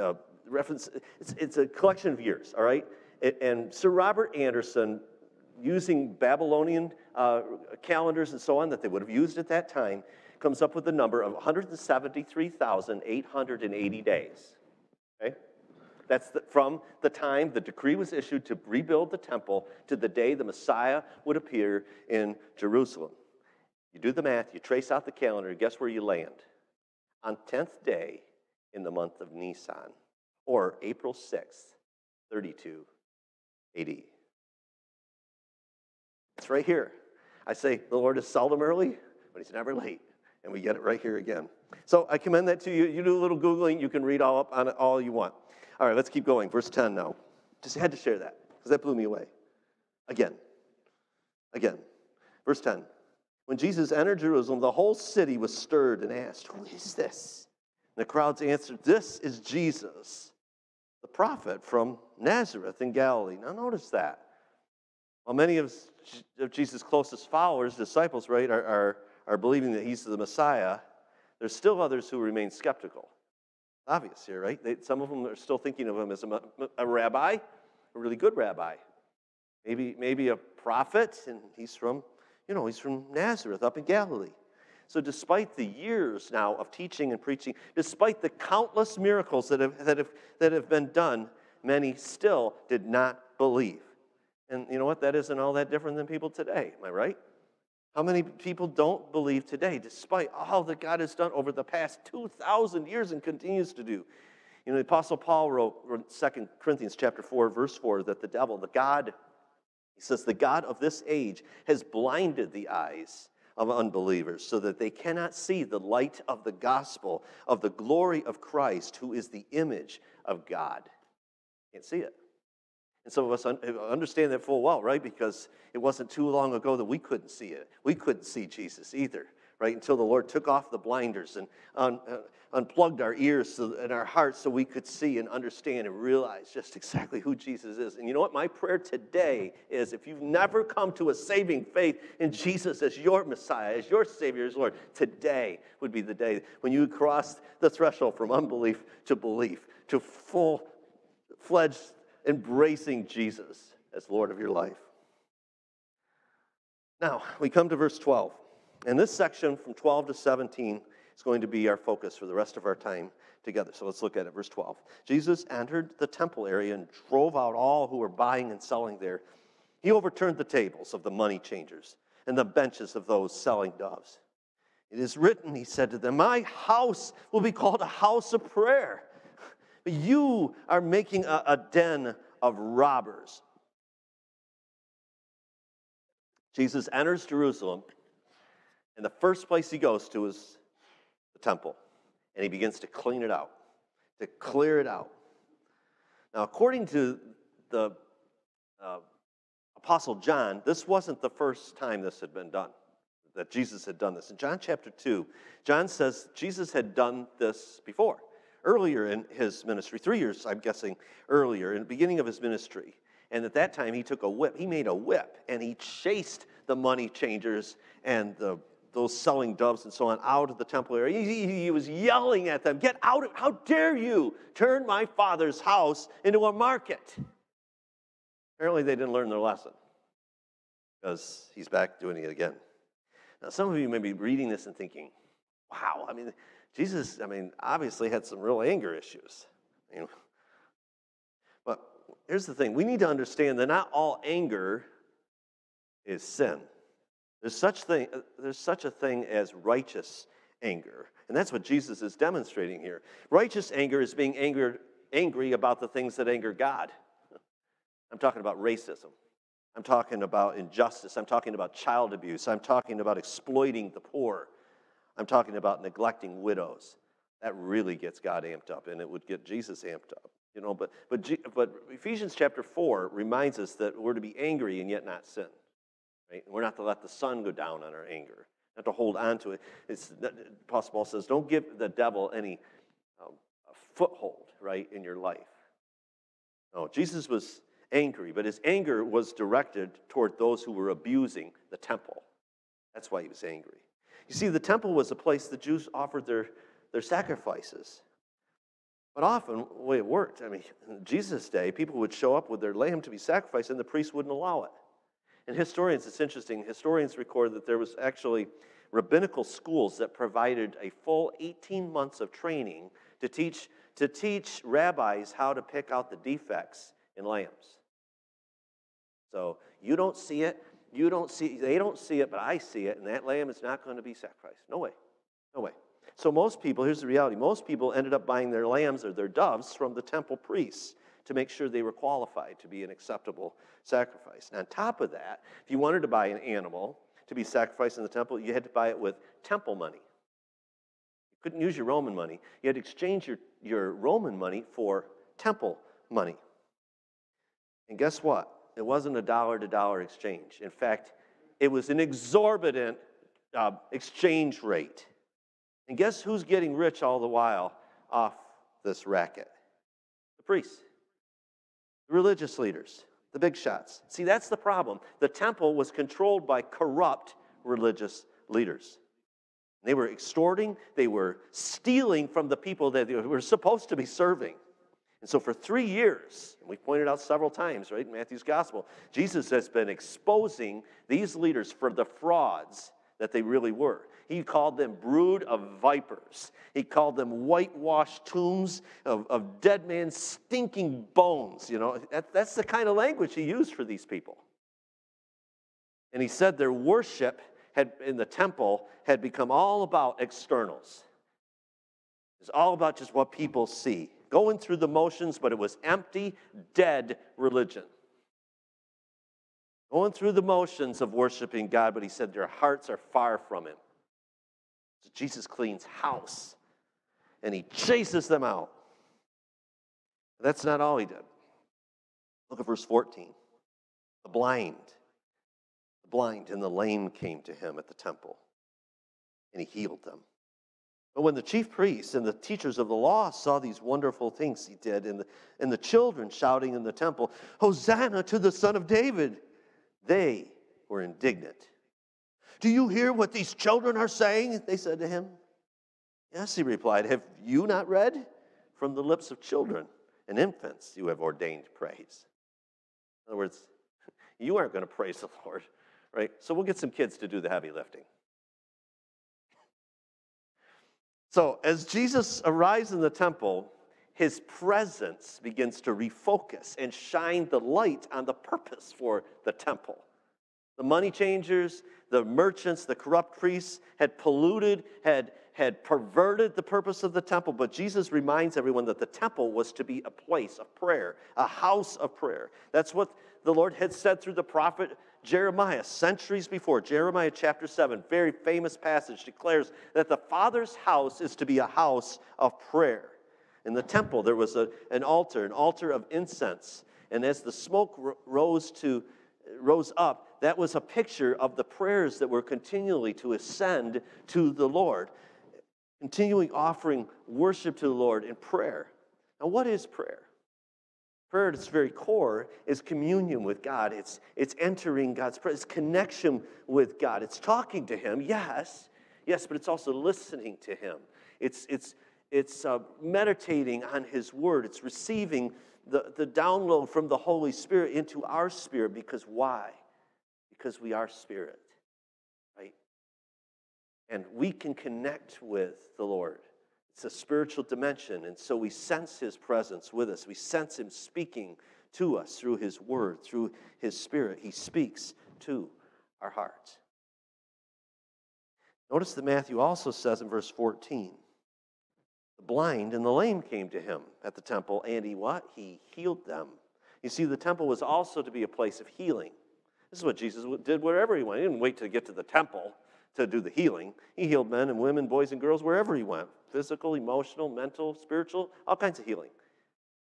uh, reference. It's, it's a collection of years, all right? And Sir Robert Anderson, using Babylonian uh, calendars and so on that they would have used at that time, comes up with the number of 173,880 days. Okay? That's the, from the time the decree was issued to rebuild the temple to the day the Messiah would appear in Jerusalem. You do the math, you trace out the calendar, guess where you land? On 10th day in the month of Nisan, or April 6th, 32 AD. It's right here. I say the Lord is seldom early, but he's never late. And we get it right here again. So I commend that to you. You do a little Googling, you can read all up on it all you want. All right, let's keep going. Verse 10 now. Just had to share that because that blew me away. Again. Again. Verse 10. When Jesus entered Jerusalem, the whole city was stirred and asked, Who is this? And the crowds answered, This is Jesus, the prophet from Nazareth in Galilee. Now, notice that. While many of, Jesus' closest followers, disciples, right, are, are, are believing that he's the Messiah, there's still others who remain skeptical. Obvious here, right? They, some of them are still thinking of him as a, a rabbi, a really good rabbi. Maybe, maybe a prophet, and he's from, you know, he's from Nazareth up in Galilee. So, despite the years now of teaching and preaching, despite the countless miracles that have, that have, that have been done, many still did not believe. And you know what? That isn't all that different than people today. Am I right? How many people don't believe today, despite all that God has done over the past 2,000 years and continues to do? You know, the Apostle Paul wrote, 2 Corinthians chapter 4, verse 4, that the devil, the God, he says, the God of this age has blinded the eyes of unbelievers so that they cannot see the light of the gospel of the glory of Christ, who is the image of God. Can't see it. And some of us understand that full well, right? Because it wasn't too long ago that we couldn't see it. We couldn't see Jesus either, right? Until the Lord took off the blinders and un, uh, unplugged our ears so, and our hearts so we could see and understand and realize just exactly who Jesus is. And you know what? My prayer today is if you've never come to a saving faith in Jesus as your Messiah, as your Savior, as Lord, today would be the day when you cross the threshold from unbelief to belief, to full fledged embracing Jesus as Lord of your life. Now, we come to verse 12. And this section from 12 to 17 is going to be our focus for the rest of our time together. So let's look at it. Verse 12. Jesus entered the temple area and drove out all who were buying and selling there. He overturned the tables of the money changers and the benches of those selling doves. It is written, he said to them, My house will be called a house of prayer but you are making a, a den of robbers. Jesus enters Jerusalem, and the first place he goes to is the temple, and he begins to clean it out, to clear it out. Now, according to the uh, Apostle John, this wasn't the first time this had been done, that Jesus had done this. In John chapter 2, John says Jesus had done this before earlier in his ministry, three years, I'm guessing, earlier, in the beginning of his ministry. And at that time, he took a whip. He made a whip and he chased the money changers and the, those selling doves and so on out of the temple area. He, he, he was yelling at them, Get out! Of, how dare you turn my father's house into a market? Apparently, they didn't learn their lesson because he's back doing it again. Now, some of you may be reading this and thinking, wow, I mean, Jesus, I mean, obviously had some real anger issues. You know. But here's the thing we need to understand that not all anger is sin. There's such, thing, uh, there's such a thing as righteous anger. And that's what Jesus is demonstrating here. Righteous anger is being angered, angry about the things that anger God. I'm talking about racism. I'm talking about injustice. I'm talking about child abuse. I'm talking about exploiting the poor. I'm talking about neglecting widows. That really gets God amped up, and it would get Jesus amped up. You know, but but but Ephesians chapter four reminds us that we're to be angry and yet not sin. Right? We're not to let the sun go down on our anger, not to hold on to it. It's Paul says, don't give the devil any um, foothold, right, in your life. No, Jesus was angry, but his anger was directed toward those who were abusing the temple. That's why he was angry. You see, the temple was a place the Jews offered their, their sacrifices. But often, the way it worked, I mean, in Jesus' day, people would show up with their lamb to be sacrificed, and the priest wouldn't allow it. And historians, it's interesting, historians record that there was actually rabbinical schools that provided a full 18 months of training to teach, to teach rabbis how to pick out the defects in lambs. So you don't see it, you don't see, they don't see it, but I see it, and that lamb is not going to be sacrificed. No way. No way. So most people, here's the reality most people ended up buying their lambs or their doves from the temple priests to make sure they were qualified to be an acceptable sacrifice. And on top of that, if you wanted to buy an animal to be sacrificed in the temple, you had to buy it with temple money. You couldn't use your Roman money. You had to exchange your, your Roman money for temple money. And guess what? It wasn't a dollar to dollar exchange. In fact, it was an exorbitant uh, exchange rate. And guess who's getting rich all the while off this racket? The priests, the religious leaders, the big shots. See, that's the problem. The temple was controlled by corrupt religious leaders. They were extorting, they were stealing from the people that they were supposed to be serving. And so, for three years, and we pointed out several times, right, in Matthew's gospel, Jesus has been exposing these leaders for the frauds that they really were. He called them brood of vipers. He called them whitewashed tombs of, of dead man's stinking bones. You know, that, that's the kind of language he used for these people. And he said their worship had, in the temple had become all about externals. It's all about just what people see going through the motions, but it was empty, dead religion. Going through the motions of worshiping God, but he said their hearts are far from him. So Jesus cleans house and he chases them out. That's not all he did. Look at verse 14. The blind, the blind and the lame came to him at the temple, and he healed them. But when the chief priests and the teachers of the law saw these wonderful things he did, and the, and the children shouting in the temple, Hosanna to the Son of David, they were indignant. Do you hear what these children are saying? They said to him. Yes, he replied. Have you not read? From the lips of children and infants you have ordained praise. In other words, you aren't going to praise the Lord, right? So we'll get some kids to do the heavy lifting. So, as Jesus arrives in the temple, his presence begins to refocus and shine the light on the purpose for the temple. The money changers, the merchants, the corrupt priests had polluted, had, had perverted the purpose of the temple, but Jesus reminds everyone that the temple was to be a place of prayer, a house of prayer. That's what the Lord had said through the prophet Jeremiah, centuries before, Jeremiah chapter 7, very famous passage, declares that the Father's house is to be a house of prayer. In the temple, there was a, an altar, an altar of incense. And as the smoke rose, to, rose up, that was a picture of the prayers that were continually to ascend to the Lord, continuing offering worship to the Lord in prayer. Now, what is prayer? Prayer at its very core is communion with God. It's, it's entering God's presence, connection with God. It's talking to Him, yes, yes, but it's also listening to Him. It's, it's, it's uh, meditating on His Word. It's receiving the, the download from the Holy Spirit into our spirit because why? Because we are spirit, right? And we can connect with the Lord it's a spiritual dimension. And so we sense his presence with us. We sense him speaking to us through his word, through his spirit. He speaks to our hearts. Notice that Matthew also says in verse 14 the blind and the lame came to him at the temple, and he what? He healed them. You see, the temple was also to be a place of healing. This is what Jesus did wherever he went. He didn't wait to get to the temple to do the healing. He healed men and women, boys and girls, wherever he went physical, emotional, mental, spiritual, all kinds of healing.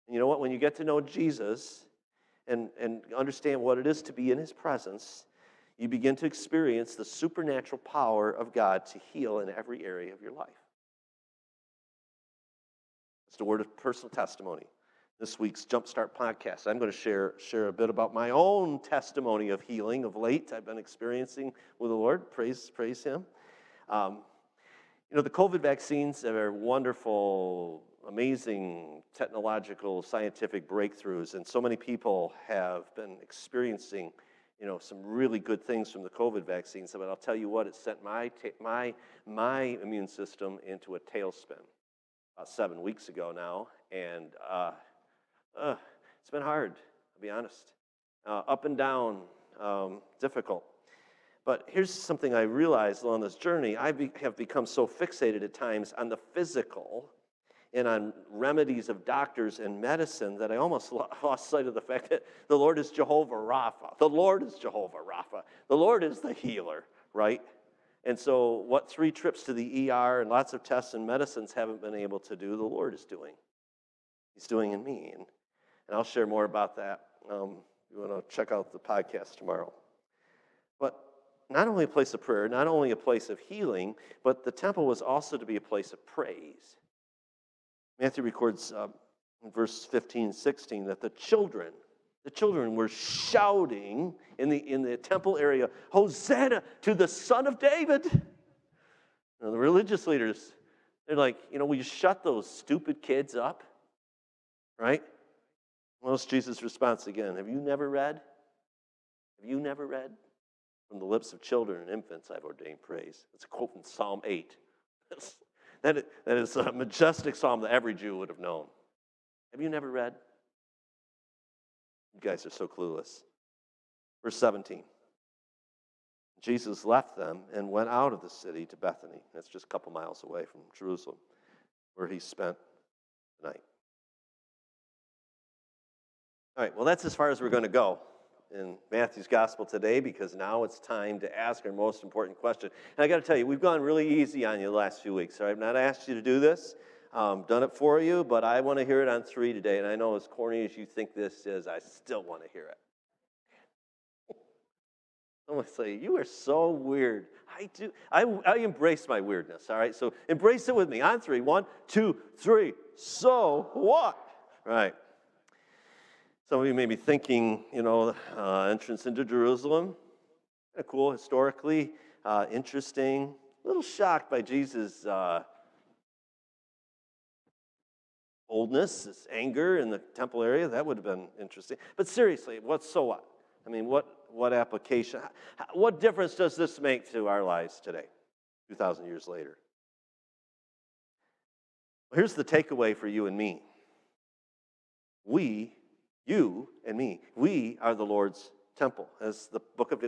And you know what? When you get to know Jesus and, and understand what it is to be in his presence, you begin to experience the supernatural power of God to heal in every area of your life. It's the word of personal testimony. This week's Jumpstart podcast, I'm going to share, share a bit about my own testimony of healing of late I've been experiencing with the Lord. Praise, praise Him. Um, you know, the COVID vaccines are wonderful, amazing technological, scientific breakthroughs, and so many people have been experiencing, you know, some really good things from the COVID vaccines. But I'll tell you what, it sent my, my, my immune system into a tailspin about seven weeks ago now, and uh, uh, it's been hard, I'll be honest. Uh, up and down, um, difficult. But here's something I realized along this journey. I be, have become so fixated at times on the physical and on remedies of doctors and medicine that I almost lost sight of the fact that the Lord is Jehovah Rapha. The Lord is Jehovah Rapha. The Lord is the healer, right? And so, what three trips to the ER and lots of tests and medicines haven't been able to do, the Lord is doing. He's doing in me. And, and I'll share more about that. Um, you want to check out the podcast tomorrow. Not only a place of prayer, not only a place of healing, but the temple was also to be a place of praise. Matthew records uh, in verse 15, 16 that the children, the children were shouting in the, in the temple area, Hosanna to the Son of David. The religious leaders, they're like, you know, will you shut those stupid kids up? Right? What's Jesus' response again? Have you never read? Have you never read? From the lips of children and infants, I've ordained praise. It's a quote from Psalm 8. that is a majestic psalm that every Jew would have known. Have you never read? You guys are so clueless. Verse 17 Jesus left them and went out of the city to Bethany. That's just a couple miles away from Jerusalem, where he spent the night. All right, well, that's as far as we're going to go in Matthew's gospel today because now it's time to ask our most important question. And I got to tell you, we've gone really easy on you the last few weeks. I've not asked you to do this, um, done it for you, but I want to hear it on three today. And I know as corny as you think this is, I still want to hear it. I'm going to say, you are so weird. I do. I, I embrace my weirdness, all right? So embrace it with me. On three. One, two, three. So what? Right. Some of you may be thinking, you know, uh, entrance into Jerusalem, kind of cool historically, uh, interesting. A little shocked by Jesus' uh, boldness, his anger in the temple area. That would have been interesting. But seriously, what's so what? I mean, what what application? What difference does this make to our lives today, 2,000 years later? Well, here's the takeaway for you and me. We you and me, we are the Lord's temple. As the book of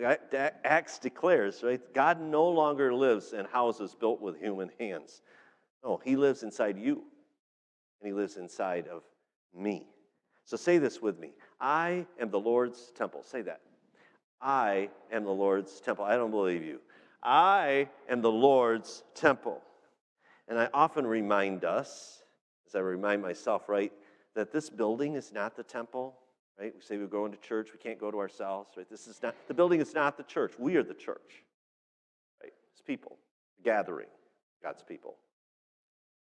Acts declares, right? God no longer lives in houses built with human hands. No, he lives inside you, and he lives inside of me. So say this with me I am the Lord's temple. Say that. I am the Lord's temple. I don't believe you. I am the Lord's temple. And I often remind us, as I remind myself, right? That this building is not the temple, right? We say we're going to church, we can't go to ourselves, right? This is not, the building is not the church. We are the church, right? It's people, gathering, God's people.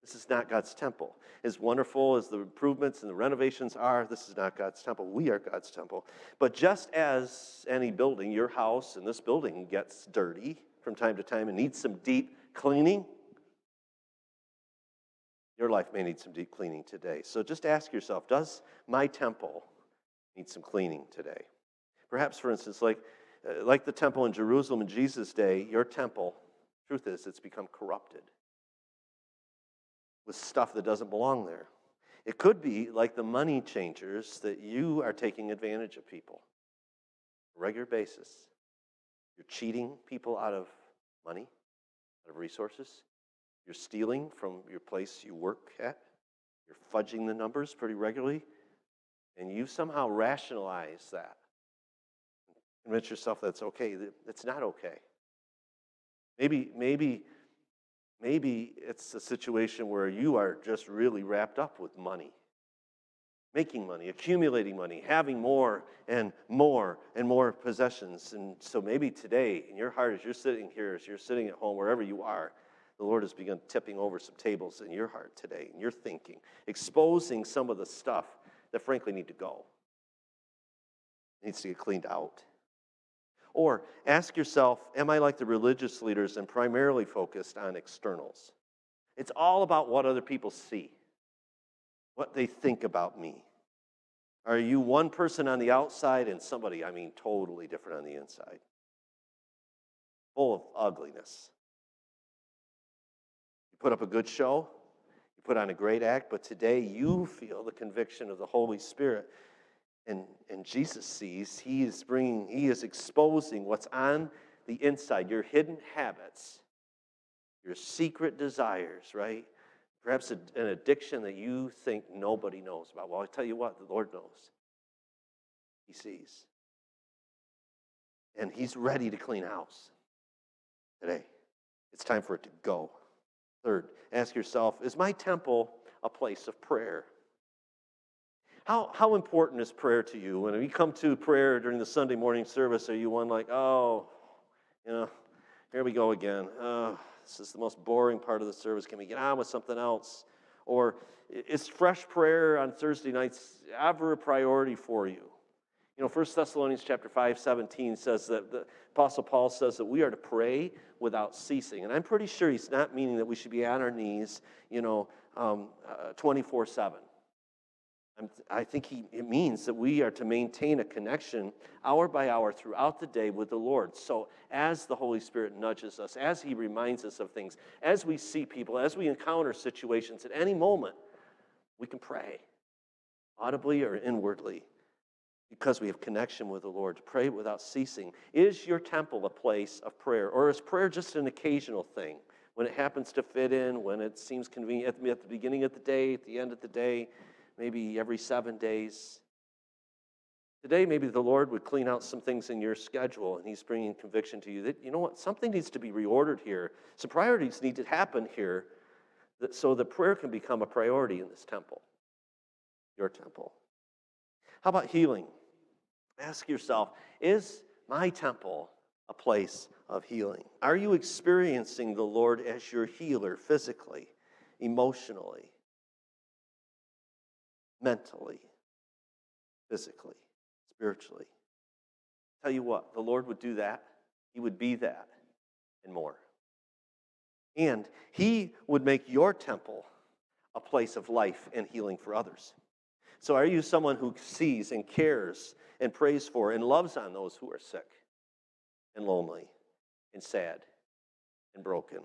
This is not God's temple. As wonderful as the improvements and the renovations are, this is not God's temple. We are God's temple. But just as any building, your house and this building gets dirty from time to time and needs some deep cleaning, your life may need some deep cleaning today. So just ask yourself Does my temple need some cleaning today? Perhaps, for instance, like, uh, like the temple in Jerusalem in Jesus' day, your temple, truth is, it's become corrupted with stuff that doesn't belong there. It could be like the money changers that you are taking advantage of people on a regular basis. You're cheating people out of money, out of resources. You're stealing from your place you work at. You're fudging the numbers pretty regularly. And you somehow rationalize that. Convince yourself that's okay. that It's not okay. Maybe, maybe, maybe it's a situation where you are just really wrapped up with money making money, accumulating money, having more and more and more possessions. And so maybe today, in your heart, as you're sitting here, as you're sitting at home, wherever you are, the Lord has begun tipping over some tables in your heart today, in your thinking, exposing some of the stuff that frankly need to go. It needs to get cleaned out. Or ask yourself, am I like the religious leaders and primarily focused on externals? It's all about what other people see, what they think about me. Are you one person on the outside and somebody, I mean, totally different on the inside? Full of ugliness. You put up a good show, you put on a great act, but today you feel the conviction of the Holy Spirit. And, and Jesus sees, He is bringing, He is exposing what's on the inside, your hidden habits, your secret desires, right? Perhaps an addiction that you think nobody knows about. Well, I tell you what, the Lord knows. He sees. And He's ready to clean house today. It's time for it to go. Third, ask yourself is my temple a place of prayer? How, how important is prayer to you? When you come to prayer during the Sunday morning service, are you one like, oh, you know, here we go again. Oh, this is the most boring part of the service. Can we get on with something else? Or is fresh prayer on Thursday nights ever a priority for you? You know, 1 Thessalonians chapter 5, 17 says that the Apostle Paul says that we are to pray without ceasing. And I'm pretty sure he's not meaning that we should be on our knees, you know, um, uh, 24 7. I think he, it means that we are to maintain a connection hour by hour throughout the day with the Lord. So, as the Holy Spirit nudges us, as He reminds us of things, as we see people, as we encounter situations at any moment, we can pray audibly or inwardly because we have connection with the Lord. To pray without ceasing. Is your temple a place of prayer, or is prayer just an occasional thing? When it happens to fit in, when it seems convenient at the beginning of the day, at the end of the day, maybe every seven days. Today, maybe the Lord would clean out some things in your schedule, and He's bringing conviction to you that, you know what, something needs to be reordered here. Some priorities need to happen here that, so that prayer can become a priority in this temple, your temple. How about healing? Ask yourself is my temple a place of healing? Are you experiencing the Lord as your healer physically, emotionally? mentally, physically, spiritually. Tell you what, the Lord would do that. He would be that and more. And He would make your temple a place of life and healing for others. So, are you someone who sees and cares and prays for and loves on those who are sick and lonely and sad and broken?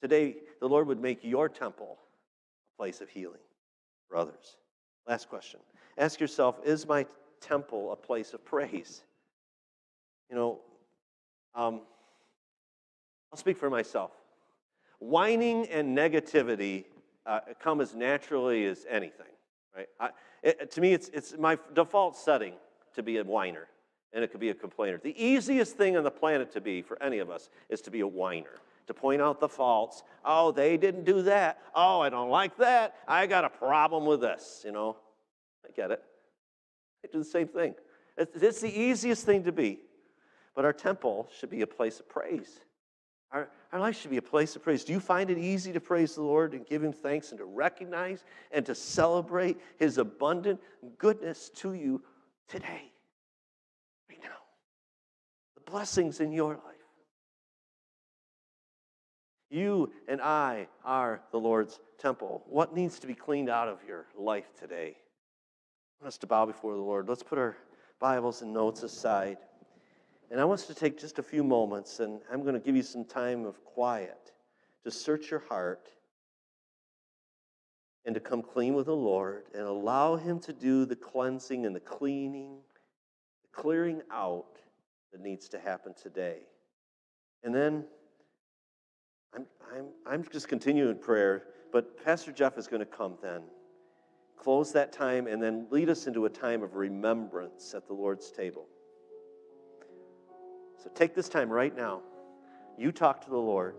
Today, the Lord would make your temple a place of healing for others. Last question. Ask yourself Is my temple a place of praise? You know, um, I'll speak for myself. Whining and negativity uh, come as naturally as anything, right? I, it, to me, it's, it's my default setting to be a whiner, and it could be a complainer. The easiest thing on the planet to be for any of us is to be a whiner to point out the faults. Oh, they didn't do that. Oh, I don't like that. I got a problem with this. You know, I get it. I do the same thing. It's the easiest thing to be. But our temple should be a place of praise. Our, our life should be a place of praise. Do you find it easy to praise the Lord and give Him thanks and to recognize and to celebrate His abundant goodness to you today, right now? The blessings in your life. You and I are the Lord's temple. What needs to be cleaned out of your life today? I want us to bow before the Lord. Let's put our Bibles and notes aside. And I want us to take just a few moments, and I'm going to give you some time of quiet to search your heart and to come clean with the Lord and allow Him to do the cleansing and the cleaning, the clearing out that needs to happen today. And then I'm, I'm, I'm just continuing prayer, but Pastor Jeff is going to come then, close that time, and then lead us into a time of remembrance at the Lord's table. So take this time right now. You talk to the Lord.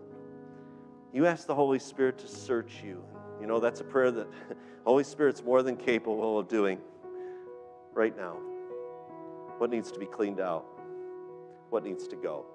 You ask the Holy Spirit to search you. You know, that's a prayer that Holy Spirit's more than capable of doing right now. What needs to be cleaned out? What needs to go?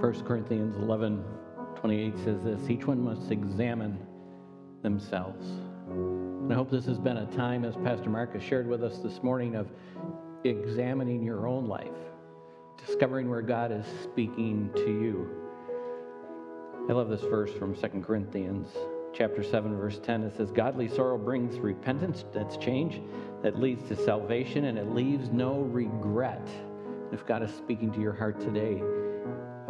First Corinthians 11 28 says this each one must examine themselves. And I hope this has been a time, as Pastor Mark has shared with us this morning, of examining your own life, discovering where God is speaking to you. I love this verse from Second Corinthians chapter 7 verse 10 it says godly sorrow brings repentance that's change that leads to salvation and it leaves no regret if god is speaking to your heart today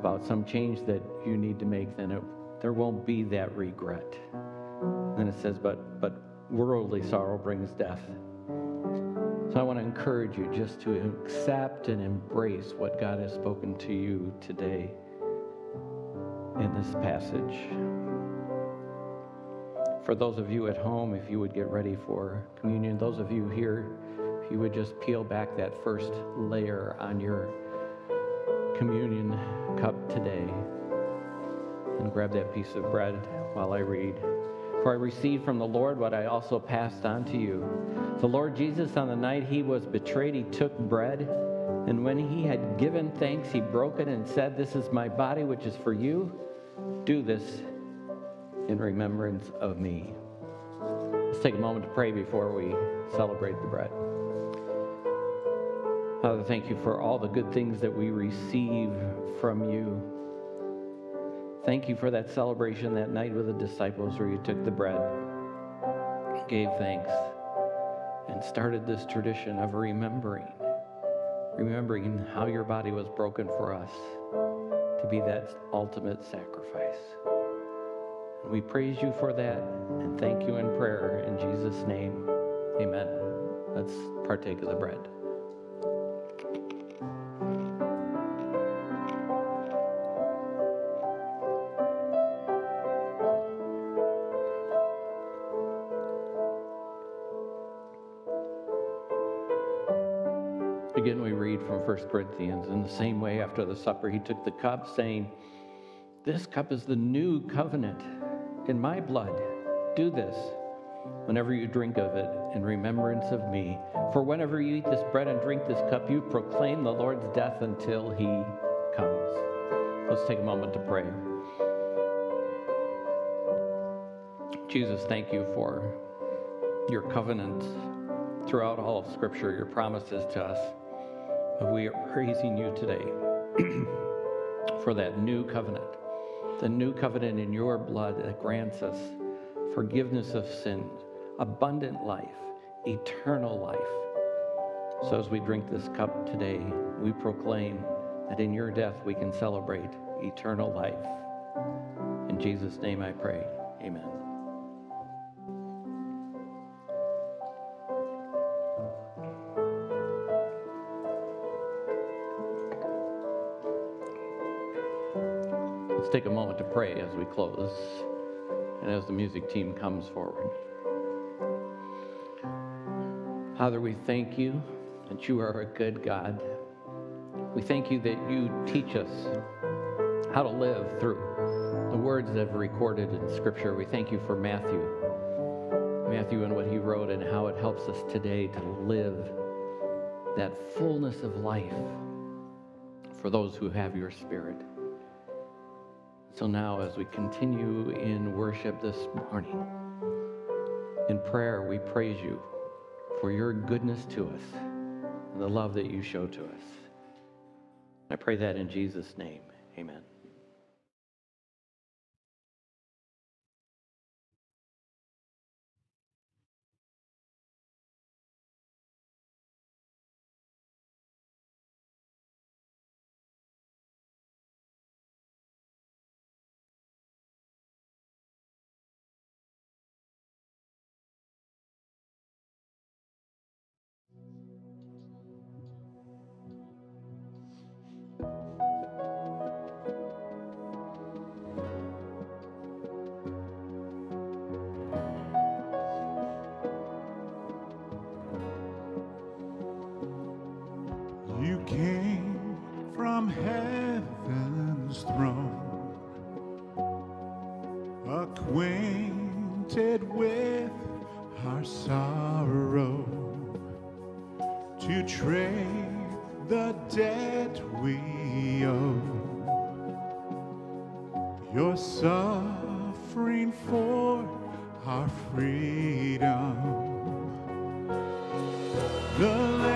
about some change that you need to make, then it, there won't be that regret. Then it says, but, but worldly sorrow brings death. So I want to encourage you just to accept and embrace what God has spoken to you today in this passage. For those of you at home, if you would get ready for communion, those of you here, if you would just peel back that first layer on your communion cup today and grab that piece of bread while I read. For I received from the Lord what I also passed on to you. The Lord Jesus, on the night he was betrayed, he took bread, and when he had given thanks, he broke it and said, This is my body, which is for you. Do this in remembrance of me. Let's take a moment to pray before we celebrate the bread. Father, thank you for all the good things that we receive from you. Thank you for that celebration that night with the disciples where you took the bread, gave thanks, and started this tradition of remembering, remembering how your body was broken for us to be that ultimate sacrifice. And we praise you for that and thank you in prayer in Jesus' name. Amen. Let's partake of the bread. From 1 Corinthians. In the same way, after the supper, he took the cup, saying, This cup is the new covenant in my blood. Do this whenever you drink of it in remembrance of me. For whenever you eat this bread and drink this cup, you proclaim the Lord's death until he comes. Let's take a moment to pray. Jesus, thank you for your covenant throughout all of Scripture, your promises to us. We are praising you today for that new covenant, the new covenant in your blood that grants us forgiveness of sins, abundant life, eternal life. So as we drink this cup today, we proclaim that in your death we can celebrate eternal life. In Jesus' name I pray. Amen. We close and as the music team comes forward. Father, we thank you that you are a good God. We thank you that you teach us how to live through the words that are recorded in Scripture. We thank you for Matthew. Matthew and what he wrote and how it helps us today to live that fullness of life for those who have your spirit. So now, as we continue in worship this morning, in prayer, we praise you for your goodness to us and the love that you show to us. I pray that in Jesus' name. Amen. The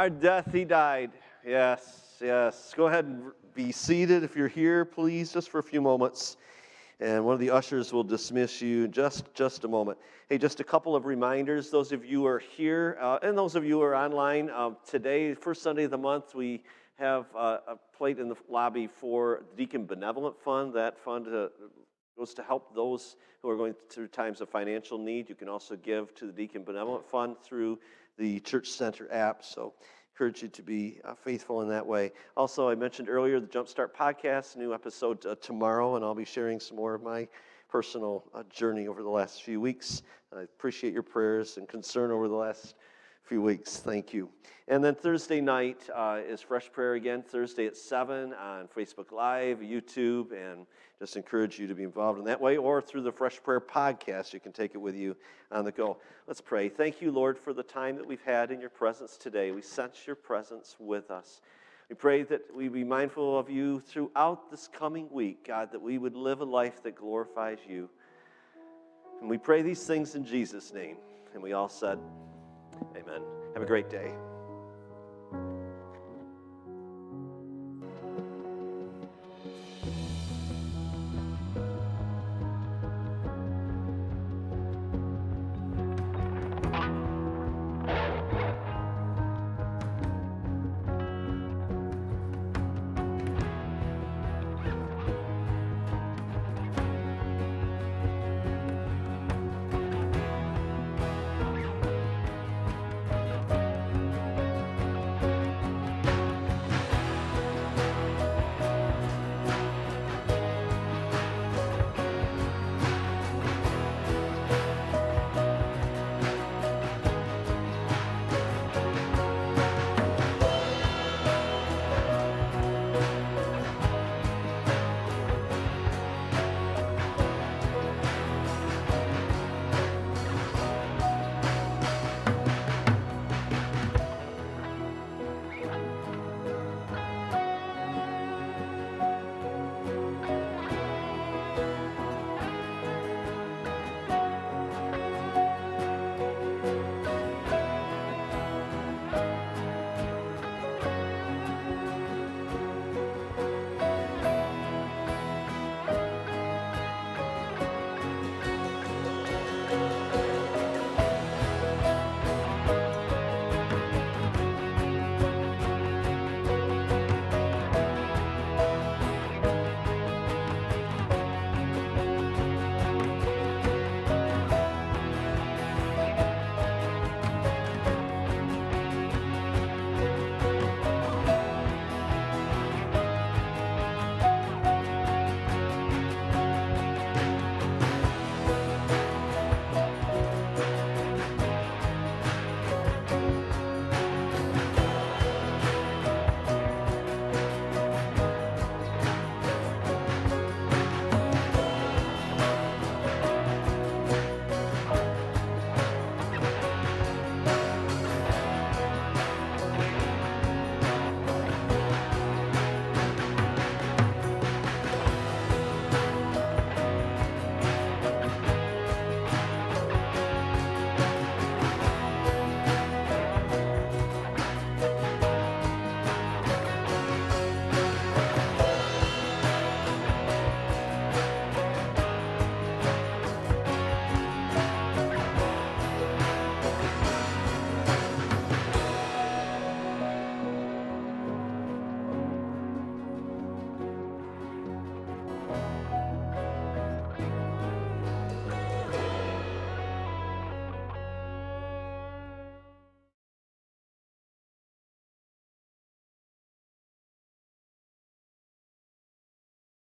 our death he died. Yes, yes. Go ahead and be seated if you're here, please, just for a few moments. And one of the ushers will dismiss you just just a moment. Hey, just a couple of reminders. Those of you who are here uh, and those of you who are online, uh, today, first Sunday of the month, we have uh, a plate in the lobby for the Deacon Benevolent Fund. That fund uh, goes to help those who are going through times of financial need. You can also give to the Deacon Benevolent Fund through the Church Center app. So encourage you to be uh, faithful in that way. Also, I mentioned earlier the Jumpstart podcast, new episode uh, tomorrow, and I'll be sharing some more of my personal uh, journey over the last few weeks. I appreciate your prayers and concern over the last few weeks. Thank you. And then Thursday night uh, is Fresh Prayer again, Thursday at 7 on Facebook Live, YouTube, and just encourage you to be involved in that way or through the Fresh Prayer podcast. You can take it with you on the go. Let's pray. Thank you, Lord, for the time that we've had in your presence today. We sense your presence with us. We pray that we be mindful of you throughout this coming week, God, that we would live a life that glorifies you. And we pray these things in Jesus' name. And we all said, Amen. Have a great day.